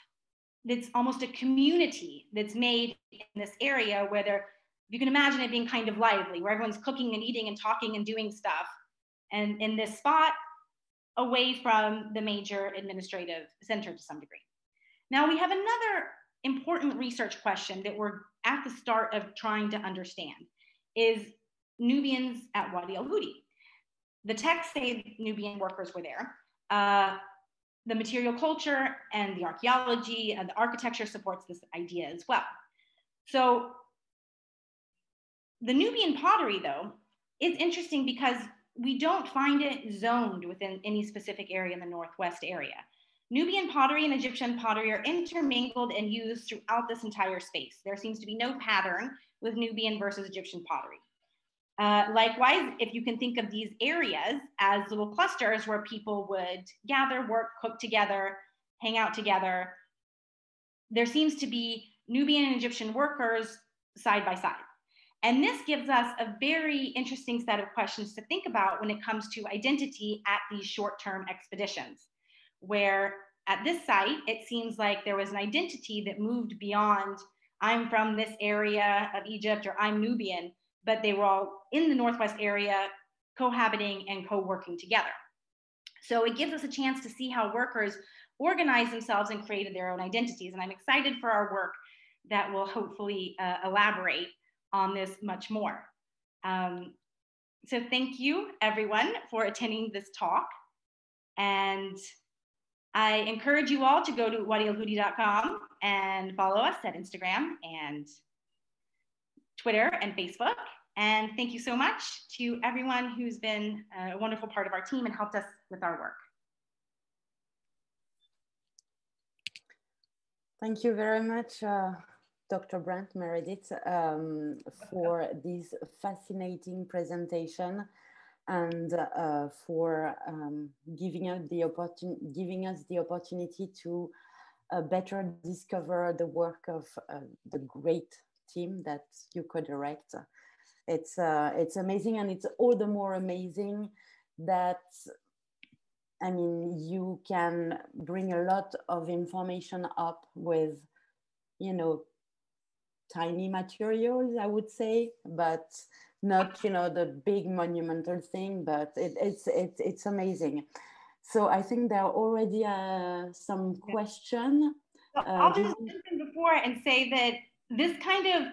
that's almost a community that's made in this area where you can imagine it being kind of lively, where everyone's cooking and eating and talking and doing stuff. And in this spot, away from the major administrative center to some degree. Now we have another important research question that we're at the start of trying to understand is Nubians at Wadi al-Hudi. The texts say Nubian workers were there. Uh, the material culture and the archaeology and the architecture supports this idea as well. So the Nubian pottery, though, is interesting because we don't find it zoned within any specific area in the Northwest area. Nubian pottery and Egyptian pottery are intermingled and used throughout this entire space. There seems to be no pattern with Nubian versus Egyptian pottery. Uh, likewise, if you can think of these areas as little clusters where people would gather, work, cook together, hang out together, there seems to be Nubian and Egyptian workers side by side. And this gives us a very interesting set of questions to think about when it comes to identity at these short term expeditions, where at this site, it seems like there was an identity that moved beyond I'm from this area of Egypt or I'm Nubian, but they were all in the Northwest area cohabiting and co working together. So it gives us a chance to see how workers organized themselves and created their own identities. And I'm excited for our work that will hopefully uh, elaborate on this much more. Um, so thank you everyone for attending this talk. And I encourage you all to go to wadialhudi.com and follow us at Instagram and Twitter and Facebook. And thank you so much to everyone who's been a wonderful part of our team and helped us with our work. Thank you very much, uh, Dr. Brand Meredith, um, for this fascinating presentation and uh, for um, giving us the opportunity, giving us the opportunity to uh, better discover the work of uh, the great team that you co-direct. It's uh, it's amazing, and it's all the more amazing that I mean, you can bring a lot of information up with, you know, tiny materials, I would say, but not, you know, the big monumental thing, but it, it's, it's, it's amazing. So I think there are already uh, some question. So I'll just jump in before and say that this kind of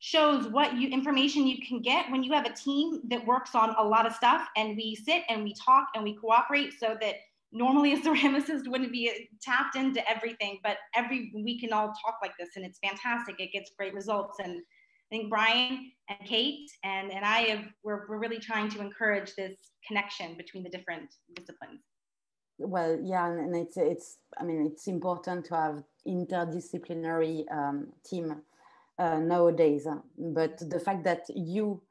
shows what you information you can get when you have a team that works on a lot of stuff and we sit and we talk and we cooperate so that normally a ceramicist wouldn't be tapped into everything but every we can all talk like this and it's fantastic it gets great results and i think bryan and kate and, and i have we're, we're really trying to encourage this connection between the different disciplines well yeah and it's it's i mean it's important to have interdisciplinary um, team uh, nowadays. But the fact that you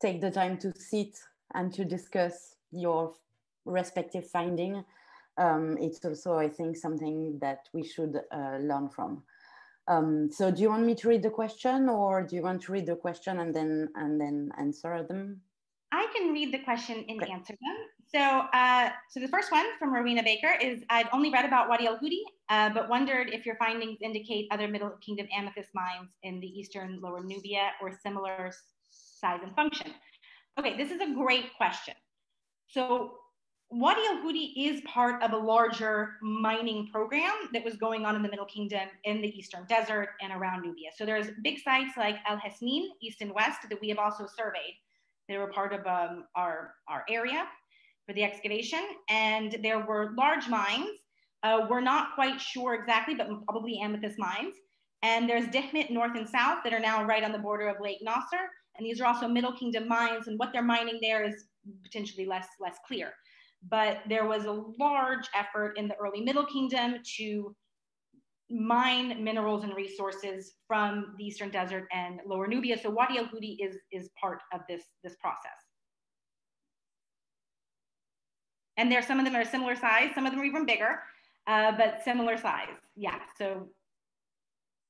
take the time to sit and to discuss your respective finding, um, it's also, I think, something that we should uh, learn from. Um, so do you want me to read the question or do you want to read the question and then and then answer them? I can read the question and okay. answer them. So, uh, so the first one from Rowena Baker is, I've only read about Wadi al-Hudi, uh, but wondered if your findings indicate other Middle Kingdom amethyst mines in the Eastern Lower Nubia or similar size and function. Okay, this is a great question. So Wadi al-Hudi is part of a larger mining program that was going on in the Middle Kingdom in the Eastern Desert and around Nubia. So there's big sites like El Hesnin, east and west, that we have also surveyed. They were part of um, our, our area for the excavation. And there were large mines. Uh, we're not quite sure exactly, but probably amethyst mines. And there's Dihmit north and south that are now right on the border of Lake Nasser. And these are also Middle Kingdom mines. And what they're mining there is potentially less, less clear. But there was a large effort in the early Middle Kingdom to mine minerals and resources from the Eastern Desert and Lower Nubia. So Wadi al Hudi is, is part of this, this process. And there, are some of them are similar size, some of them are even bigger, uh, but similar size. Yeah, so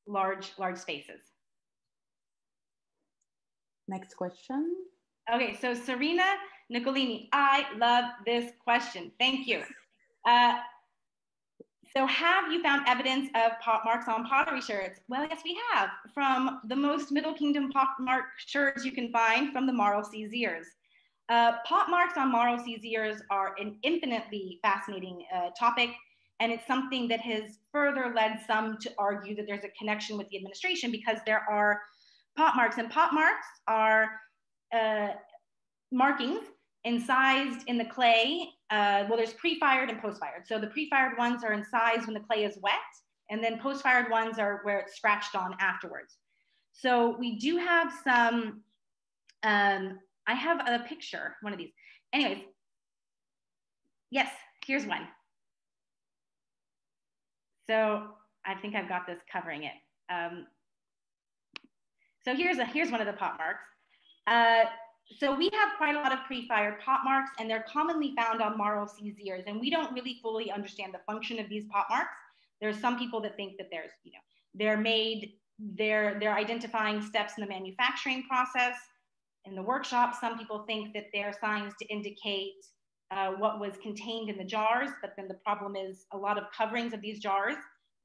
large, large spaces. Next question. Okay, so Serena Nicolini, I love this question. Thank you. Uh, so have you found evidence of pot marks on pottery sherds? Well, yes, we have from the most Middle Kingdom pot mark sherds you can find from the Marl C Zirs. Uh, pot marks on Marl C Zirs are an infinitely fascinating uh, topic, and it's something that has further led some to argue that there's a connection with the administration because there are pot marks, and pot marks are uh, markings incised in the clay. Uh, well, there's pre-fired and post-fired. So the pre-fired ones are incised when the clay is wet, and then post-fired ones are where it's scratched on afterwards. So we do have some um, I have a picture, one of these. Anyways, yes, here's one. So I think I've got this covering it. Um, so here's, a, here's one of the pot marks. Uh, so we have quite a lot of pre-fired pot marks and they're commonly found on Marl C Zirs and we don't really fully understand the function of these pot marks. There's some people that think that there's, you know, they're made they're, they're identifying steps in the manufacturing process. In the workshop, some people think that they're signs to indicate uh, what was contained in the jars, but then the problem is a lot of coverings of these jars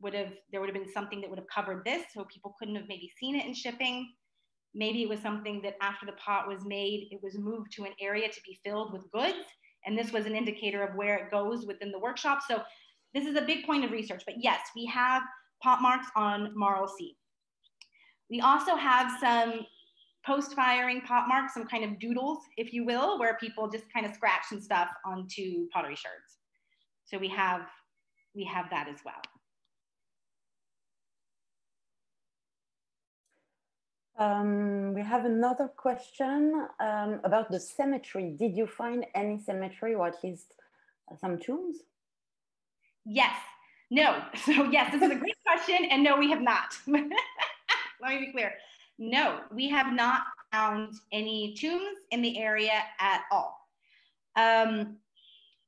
would have, there would have been something that would have covered this, so people couldn't have maybe seen it in shipping. Maybe it was something that after the pot was made, it was moved to an area to be filled with goods. And this was an indicator of where it goes within the workshop. So this is a big point of research. But yes, we have pot marks on marl C. We also have some post-firing pot marks, some kind of doodles, if you will, where people just kind of scratch some stuff onto pottery shards. So we have, we have that as well. Um, we have another question um, about the cemetery. Did you find any cemetery or at least some tombs? Yes. No. So yes, this is a great question. And no, we have not. Let me be clear. No, we have not found any tombs in the area at all. Um,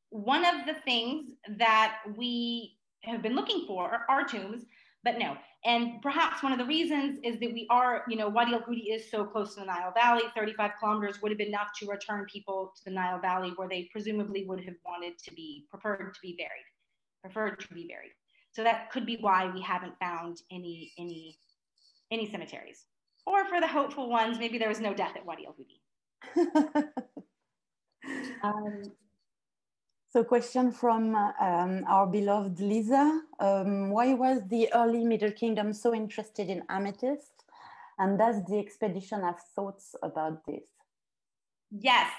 one of the things that we have been looking for are tombs, but no. And perhaps one of the reasons is that we are, you know, Wadi Al Hudi is so close to the Nile Valley, 35 kilometers would have been enough to return people to the Nile Valley where they presumably would have wanted to be, preferred to be buried, preferred to be buried. So that could be why we haven't found any, any, any cemeteries. Or for the hopeful ones, maybe there was no death at Wadi Al Hudi. um, so question from um, our beloved Lisa. Um, why was the early Middle Kingdom so interested in amethyst? And does the expedition have thoughts about this? Yes,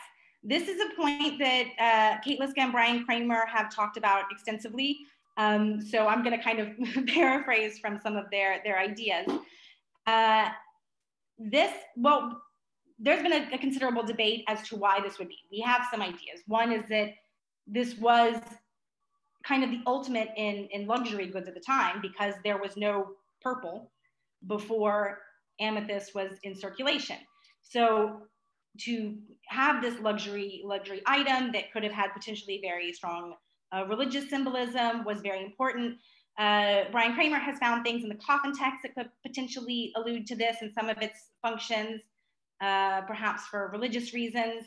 this is a point that uh, Kate Liszka and Bryan Kraemer have talked about extensively. Um, so I'm going to kind of paraphrase from some of their, their ideas. Uh, this, well, there's been a, a considerable debate as to why this would be. We have some ideas. One is that this was kind of the ultimate in, in luxury goods at the time because there was no purple before amethyst was in circulation. So to have this luxury luxury item that could have had potentially very strong uh, religious symbolism was very important. Uh, Bryan Kraemer has found things in the coffin text that could potentially allude to this and some of its functions, uh, perhaps for religious reasons.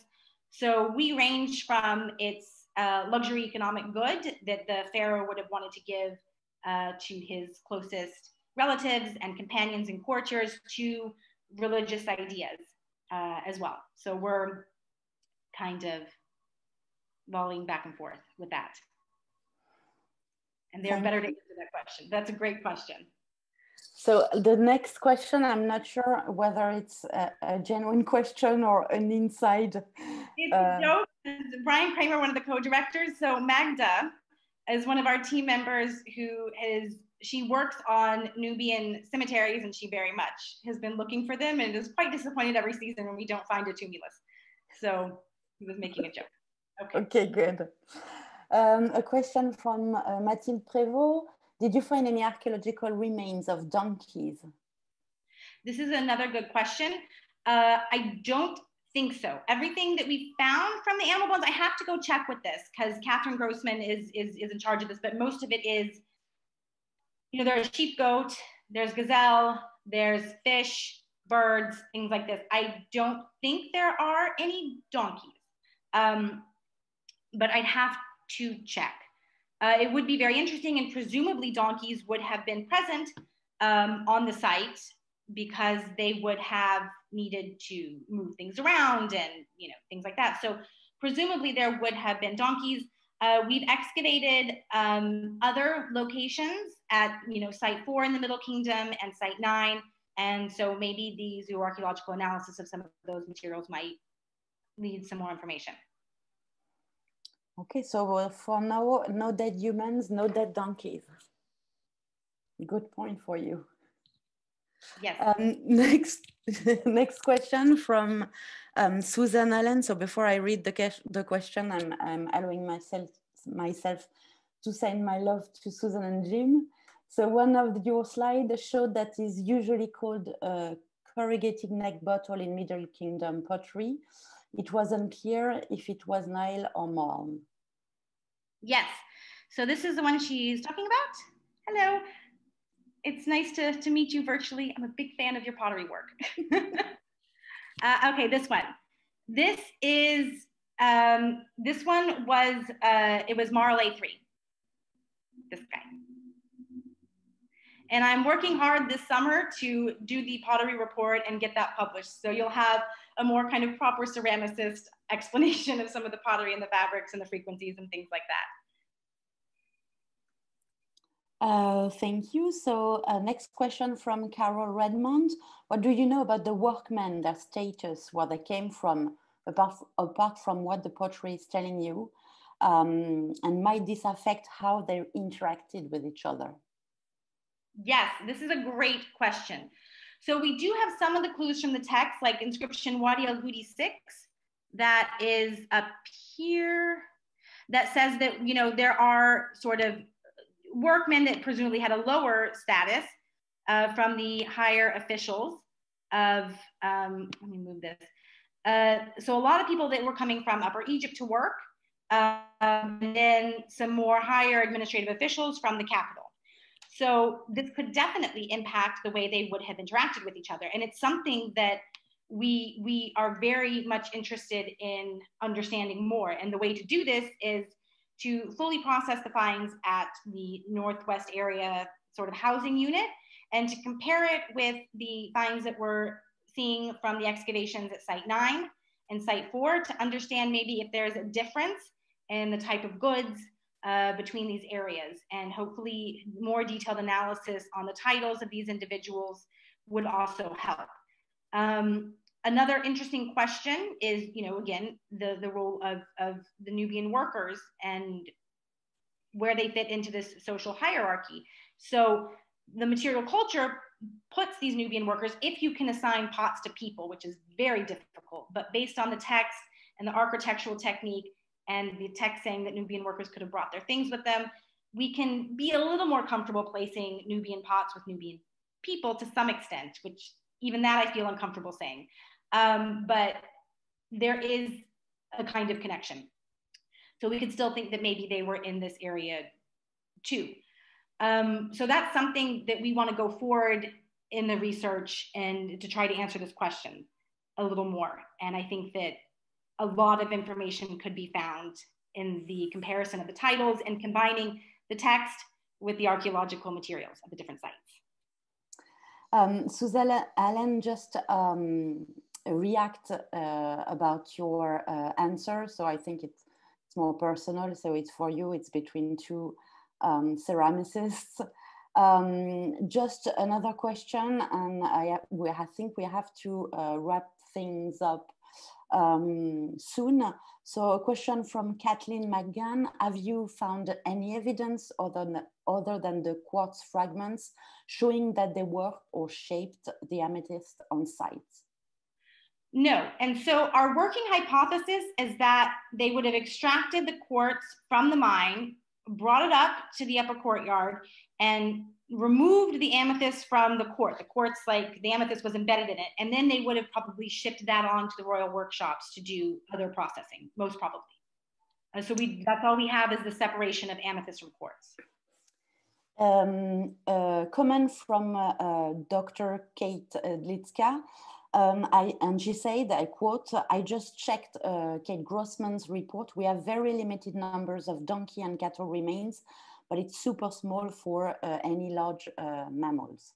So we range from its uh, luxury economic good that the pharaoh would have wanted to give uh, to his closest relatives and companions and courtiers to religious ideas uh, as well. So we're kind of volleying back and forth with that. And they're better to answer that question. That's a great question. So the next question, I'm not sure whether it's a, a genuine question or an inside. It's uh, a joke. Bryan Kraemer, one of the co-directors. So Magda is one of our team members who is she works on Nubian cemeteries and she very much has been looking for them and is quite disappointed every season when we don't find a tumulus. So he was making a joke. Okay, okay good. Um, a question from uh, Mathilde Prévost. Did you find any archaeological remains of donkeys? This is another good question. Uh, I don't think so. Everything that we found from the animal bones, I have to go check with this because Catherine Grossman is, is, is in charge of this, but most of it is, you know, there's sheep goat, there's gazelle, there's fish, birds, things like this. I don't think there are any donkeys, um, but I'd have to check. Uh, it would be very interesting, and presumably donkeys would have been present um, on the site because they would have needed to move things around and you know things like that. So presumably there would have been donkeys. Uh, we've excavated um, other locations at you know site four in the Middle Kingdom and site nine, and so maybe the zooarchaeological analysis of some of those materials might lead some more information. Okay, so for now, no dead humans, no dead donkeys. Good point for you. Yes. Um, next, next question from um, Susan Allen. So before I read the, the question, I'm, I'm allowing myself, myself to send my love to Susan and Jim. So one of your slides showed that is usually called a corrugated neck bottle in Middle Kingdom pottery. It wasn't clear if it was Nile or Marl. Yes. So this is the one she's talking about. Hello. it's nice to, to meet you virtually. I'm a big fan of your pottery work. uh, okay, this one. This is, um, this one was, uh, it was Marl A3, this guy. And I'm working hard this summer to do the pottery report and get that published. So you'll have a more kind of proper ceramicist explanation of some of the pottery and the fabrics and the frequencies and things like that. Uh, thank you. So uh, next question from Carol Redmount. What do you know about the workmen, their status, where they came from, apart, apart from what the pottery is telling you? Um, and might this affect how they interacted with each other? Yes, this is a great question. So we do have some of the clues from the text, like inscription Wadi al-Hudi 6, that is up here, that says that, you know, there are sort of workmen that presumably had a lower status uh, from the higher officials of, um, let me move this. Uh, so a lot of people that were coming from Upper Egypt to work, um, and then some more higher administrative officials from the capital. So this could definitely impact the way they would have interacted with each other. And it's something that we, we are very much interested in understanding more. And the way to do this is to fully process the finds at the Northwest area sort of housing unit and to compare it with the finds that we're seeing from the excavations at site nine and site four to understand maybe if there's a difference in the type of goods uh, between these areas. And hopefully more detailed analysis on the titles of these individuals would also help. Um, Another interesting question is, you know, again, the, the role of, of the Nubian workers and where they fit into this social hierarchy. So the material culture puts these Nubian workers, if you can assign pots to people, which is very difficult, but based on the text and the architectural technique and the text saying that Nubian workers could have brought their things with them, we can be a little more comfortable placing Nubian pots with Nubian people to some extent, which even that I feel uncomfortable saying. Um, but there is a kind of connection. So we could still think that maybe they were in this area too. Um, so that's something that we want to go forward in the research and to try to answer this question a little more. And I think that a lot of information could be found in the comparison of the titles and combining the text with the archaeological materials of the different sites. Um, Suzelle Allen just um, react uh, about your uh, answer. So I think it's, it's more personal. So it's for you, it's between two um, ceramicists. Um, just another question, and I, we, I think we have to uh, wrap things up um, soon. So a question from Kathleen McGann. Have you found any evidence other than, other than the quartz fragments showing that they worked or shaped the amethyst on site? No. And so our working hypothesis is that they would have extracted the quartz from the mine, brought it up to the upper courtyard, and removed the amethyst from the quartz. The quartz, like the amethyst was embedded in it. And then they would have probably shipped that on to the royal workshops to do other processing, most probably. Uh, so we that's all we have is the separation of amethyst from quartz. Um, uh, comment from uh, uh Dr. Kate Liszka. Um, I, and she said, I quote, I just checked uh, Kate Grossman's report. We have very limited numbers of donkey and cattle remains, but it's super small for uh, any large uh, mammals.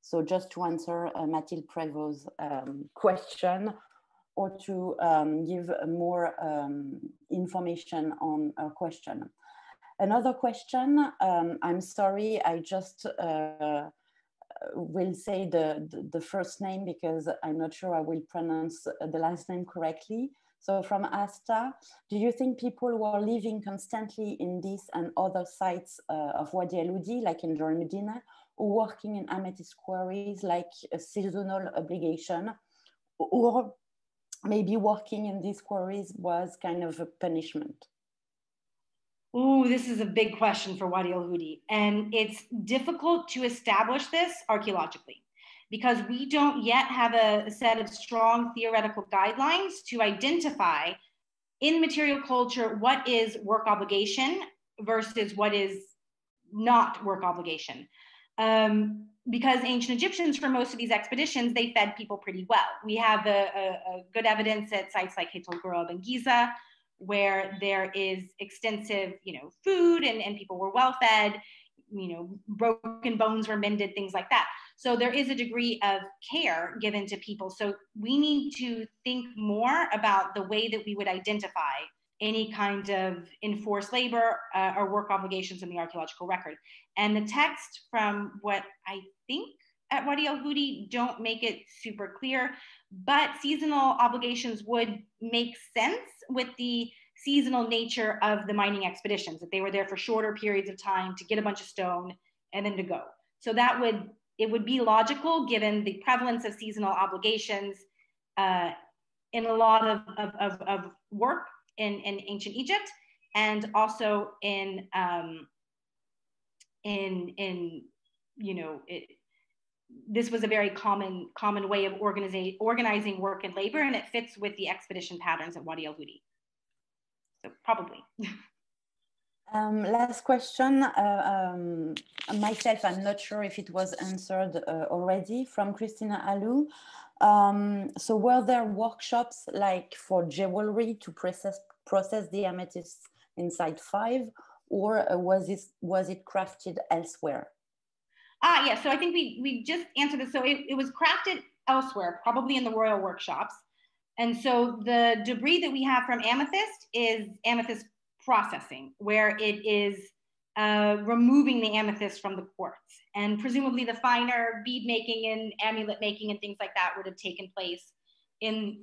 So just to answer uh, Mathilde Prévost's um, question or to um, give more um, information on her question. Another question, um, I'm sorry, I just uh, will say the, the, the, first name because I'm not sure I will pronounce the last name correctly. So from Asta, do you think people who are living constantly in this and other sites uh, of Wadi al like in Deir Medina, or working in amethyst quarries like a seasonal obligation, or maybe working in these quarries was kind of a punishment? Ooh, this is a big question for Wadi al Hudi. And it's difficult to establish this archaeologically because we don't yet have a, set of strong theoretical guidelines to identify in material culture what is work obligation versus what is not work obligation. Um, because ancient Egyptians, for most of these expeditions, they fed people pretty well. We have a, a, a good evidence at sites like Heit el-Ghurab and Giza, where there is extensive, you know, food and, and people were well fed, you know, broken bones were mended, things like that. So there is a degree of care given to people. So we need to think more about the way that we would identify any kind of enforced labor uh, or work obligations in the archaeological record. And the text from what I think at Wadi El Hudi don't make it super clear, but seasonal obligations would make sense with the seasonal nature of the mining expeditions, that they were there for shorter periods of time to get a bunch of stone and then to go. So that would, it would be logical given the prevalence of seasonal obligations uh, in a lot of, of, of, of work in, in ancient Egypt and also in, um, in, in you know, it, this was a very common common way of organizing organizing work and labor, and it fits with the expedition patterns at Wadi El Hudi. So probably. Um, last question. Uh, um, myself, I'm not sure if it was answered uh, already from Christina Alou. Um, so were there workshops like for jewelry to process process the amethyst inside five, or uh, was it was it crafted elsewhere? Ah, yeah. So I think we we just answered this. So it, it was crafted elsewhere, probably in the royal workshops. And so the debris that we have from amethyst is amethyst processing, where it is uh, removing the amethyst from the quartz. And presumably the finer bead making and amulet making and things like that would have taken place in,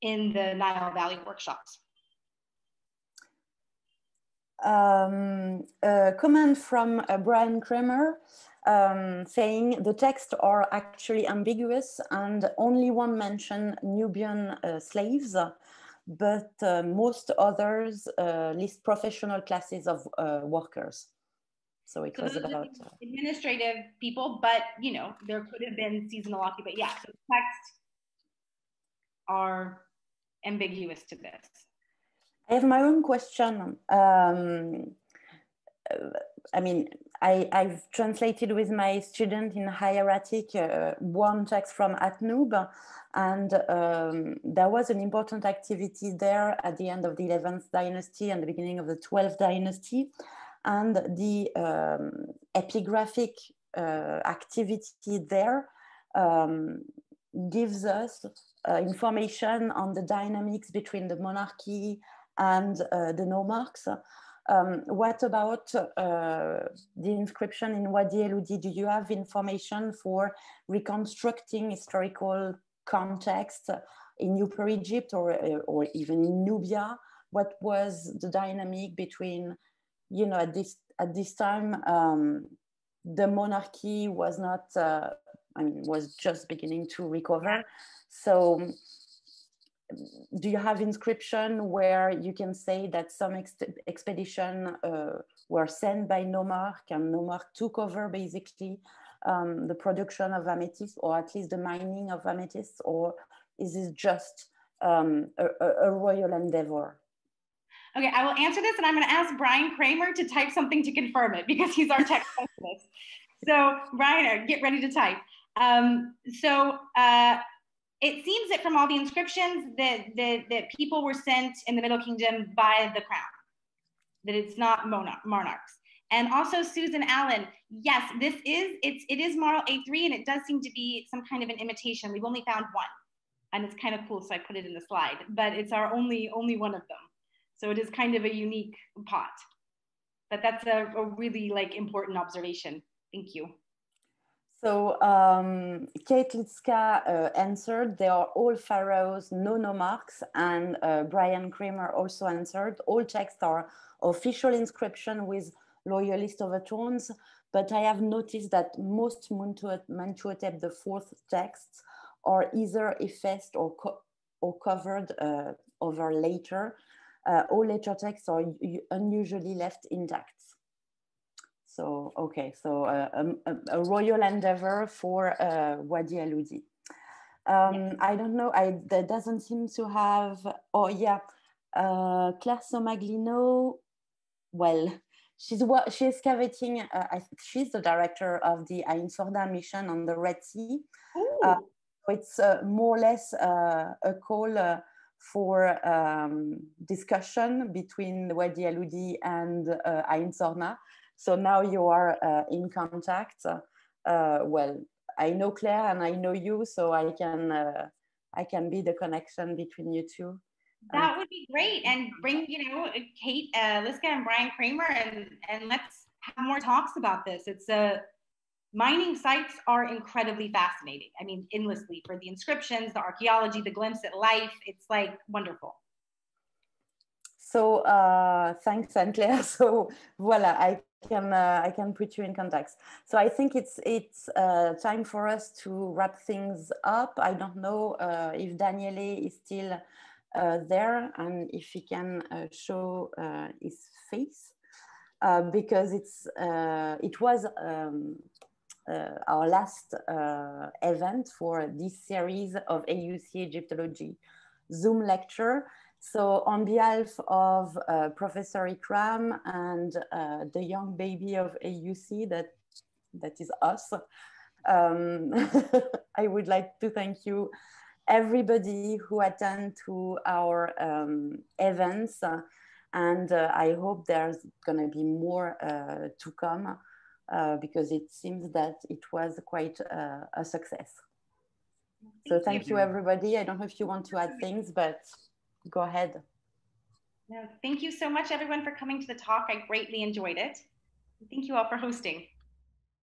in the Nile Valley workshops. Um, a comment from uh, Bryan Kraemer um, saying the texts are actually ambiguous and only one mention Nubian uh, slaves, but uh, most others uh, list professional classes of uh, workers. So it so was about uh, administrative people, but you know there could have been seasonal occupation. Yeah, so texts are ambiguous to this. I have my own question. Um, I mean, I, have translated with my student in hieratic uh, one text from Hatnub, and um, there was an important activity there at the end of the 11th dynasty and the beginning of the 12th dynasty. And the um, epigraphic uh, activity there um, gives us uh, information on the dynamics between the monarchy and uh, the nomarchs um, what about uh, the inscription in Wadi El? Do you have information for reconstructing historical context in Upper Egypt or, or even in Nubia? What was the dynamic between, you know, at this, at this time, um, the monarchy was not, uh, I mean, was just beginning to recover. So do you have inscription where you can say that some ex expedition uh, were sent by Nomarch and Nomarch took over basically um, the production of amethyst or at least the mining of amethyst or is this just um, a, a, royal endeavor? Okay, I will answer this and I'm gonna ask Bryan Kraemer to type something to confirm it because he's our tech specialist. So Bryan, get ready to type. Um, so uh, it seems that from all the inscriptions that, that, that people were sent in the Middle Kingdom by the crown, that it's not nomarchs. And also Susan Allen, yes, this is, it's, it is Marl A3 and it does seem to be some kind of an imitation. We've only found one and it's kind of cool. So I put it in the slide, but it's our only, only one of them. So it is kind of a unique pot, but that's a, a really like important observation. Thank you. So um, Kate Liszka uh, answered, they are all pharaohs, no nomarchs, and uh, Bryan Kraemer also answered, all texts are official inscription with loyalist overtones, but I have noticed that most Mentuhotep the fourth texts are either effaced or, co or covered uh, over later. Uh, all later texts are unusually left intact. So, okay, so uh, um, a, a, royal endeavor for uh, Wadi El Hudi. Um. I don't know, I, that doesn't seem to have, oh yeah, uh, Claire Somaglino, well, she's what she's excavating. Uh, she's the director of the Ain Sokhna mission on the Red Sea. Uh, it's uh, more or less uh, a call uh, for um, discussion between Wadi El Hudi and uh, Ain Sokhna. So now you are in contact. well, I know Claire and I know you, so I can I can be the connection between you two. That would be great, and bring you know Kate uh, Liszka and Bryan Kraemer, and and let's have more talks about this. It's a uh, mining sites are incredibly fascinating. I mean, endlessly for the inscriptions, the archaeology, the glimpse at life. It's like wonderful. So uh, thanks, Anne Claire. So voila, I can uh, I can put you in context. So I think it's it's uh, time for us to wrap things up. I don't know uh, if Daniele is still uh, there and if he can uh, show uh, his face because it's it was um, our last event for this series of AUC Egyptology Zoom lecture. So on behalf of uh, Professor Ikram and uh, the young baby of AUC that, that is us, um, I would like to thank you everybody who attend to our um, events. And uh, I hope there's going to be more uh, to come uh, because it seems that it was quite uh, a success. Thank so thank you. you, everybody. I don't know if you want to add things, but go ahead. No, thank you so much, everyone, for coming to the talk. I greatly enjoyed it. Thank you all for hosting.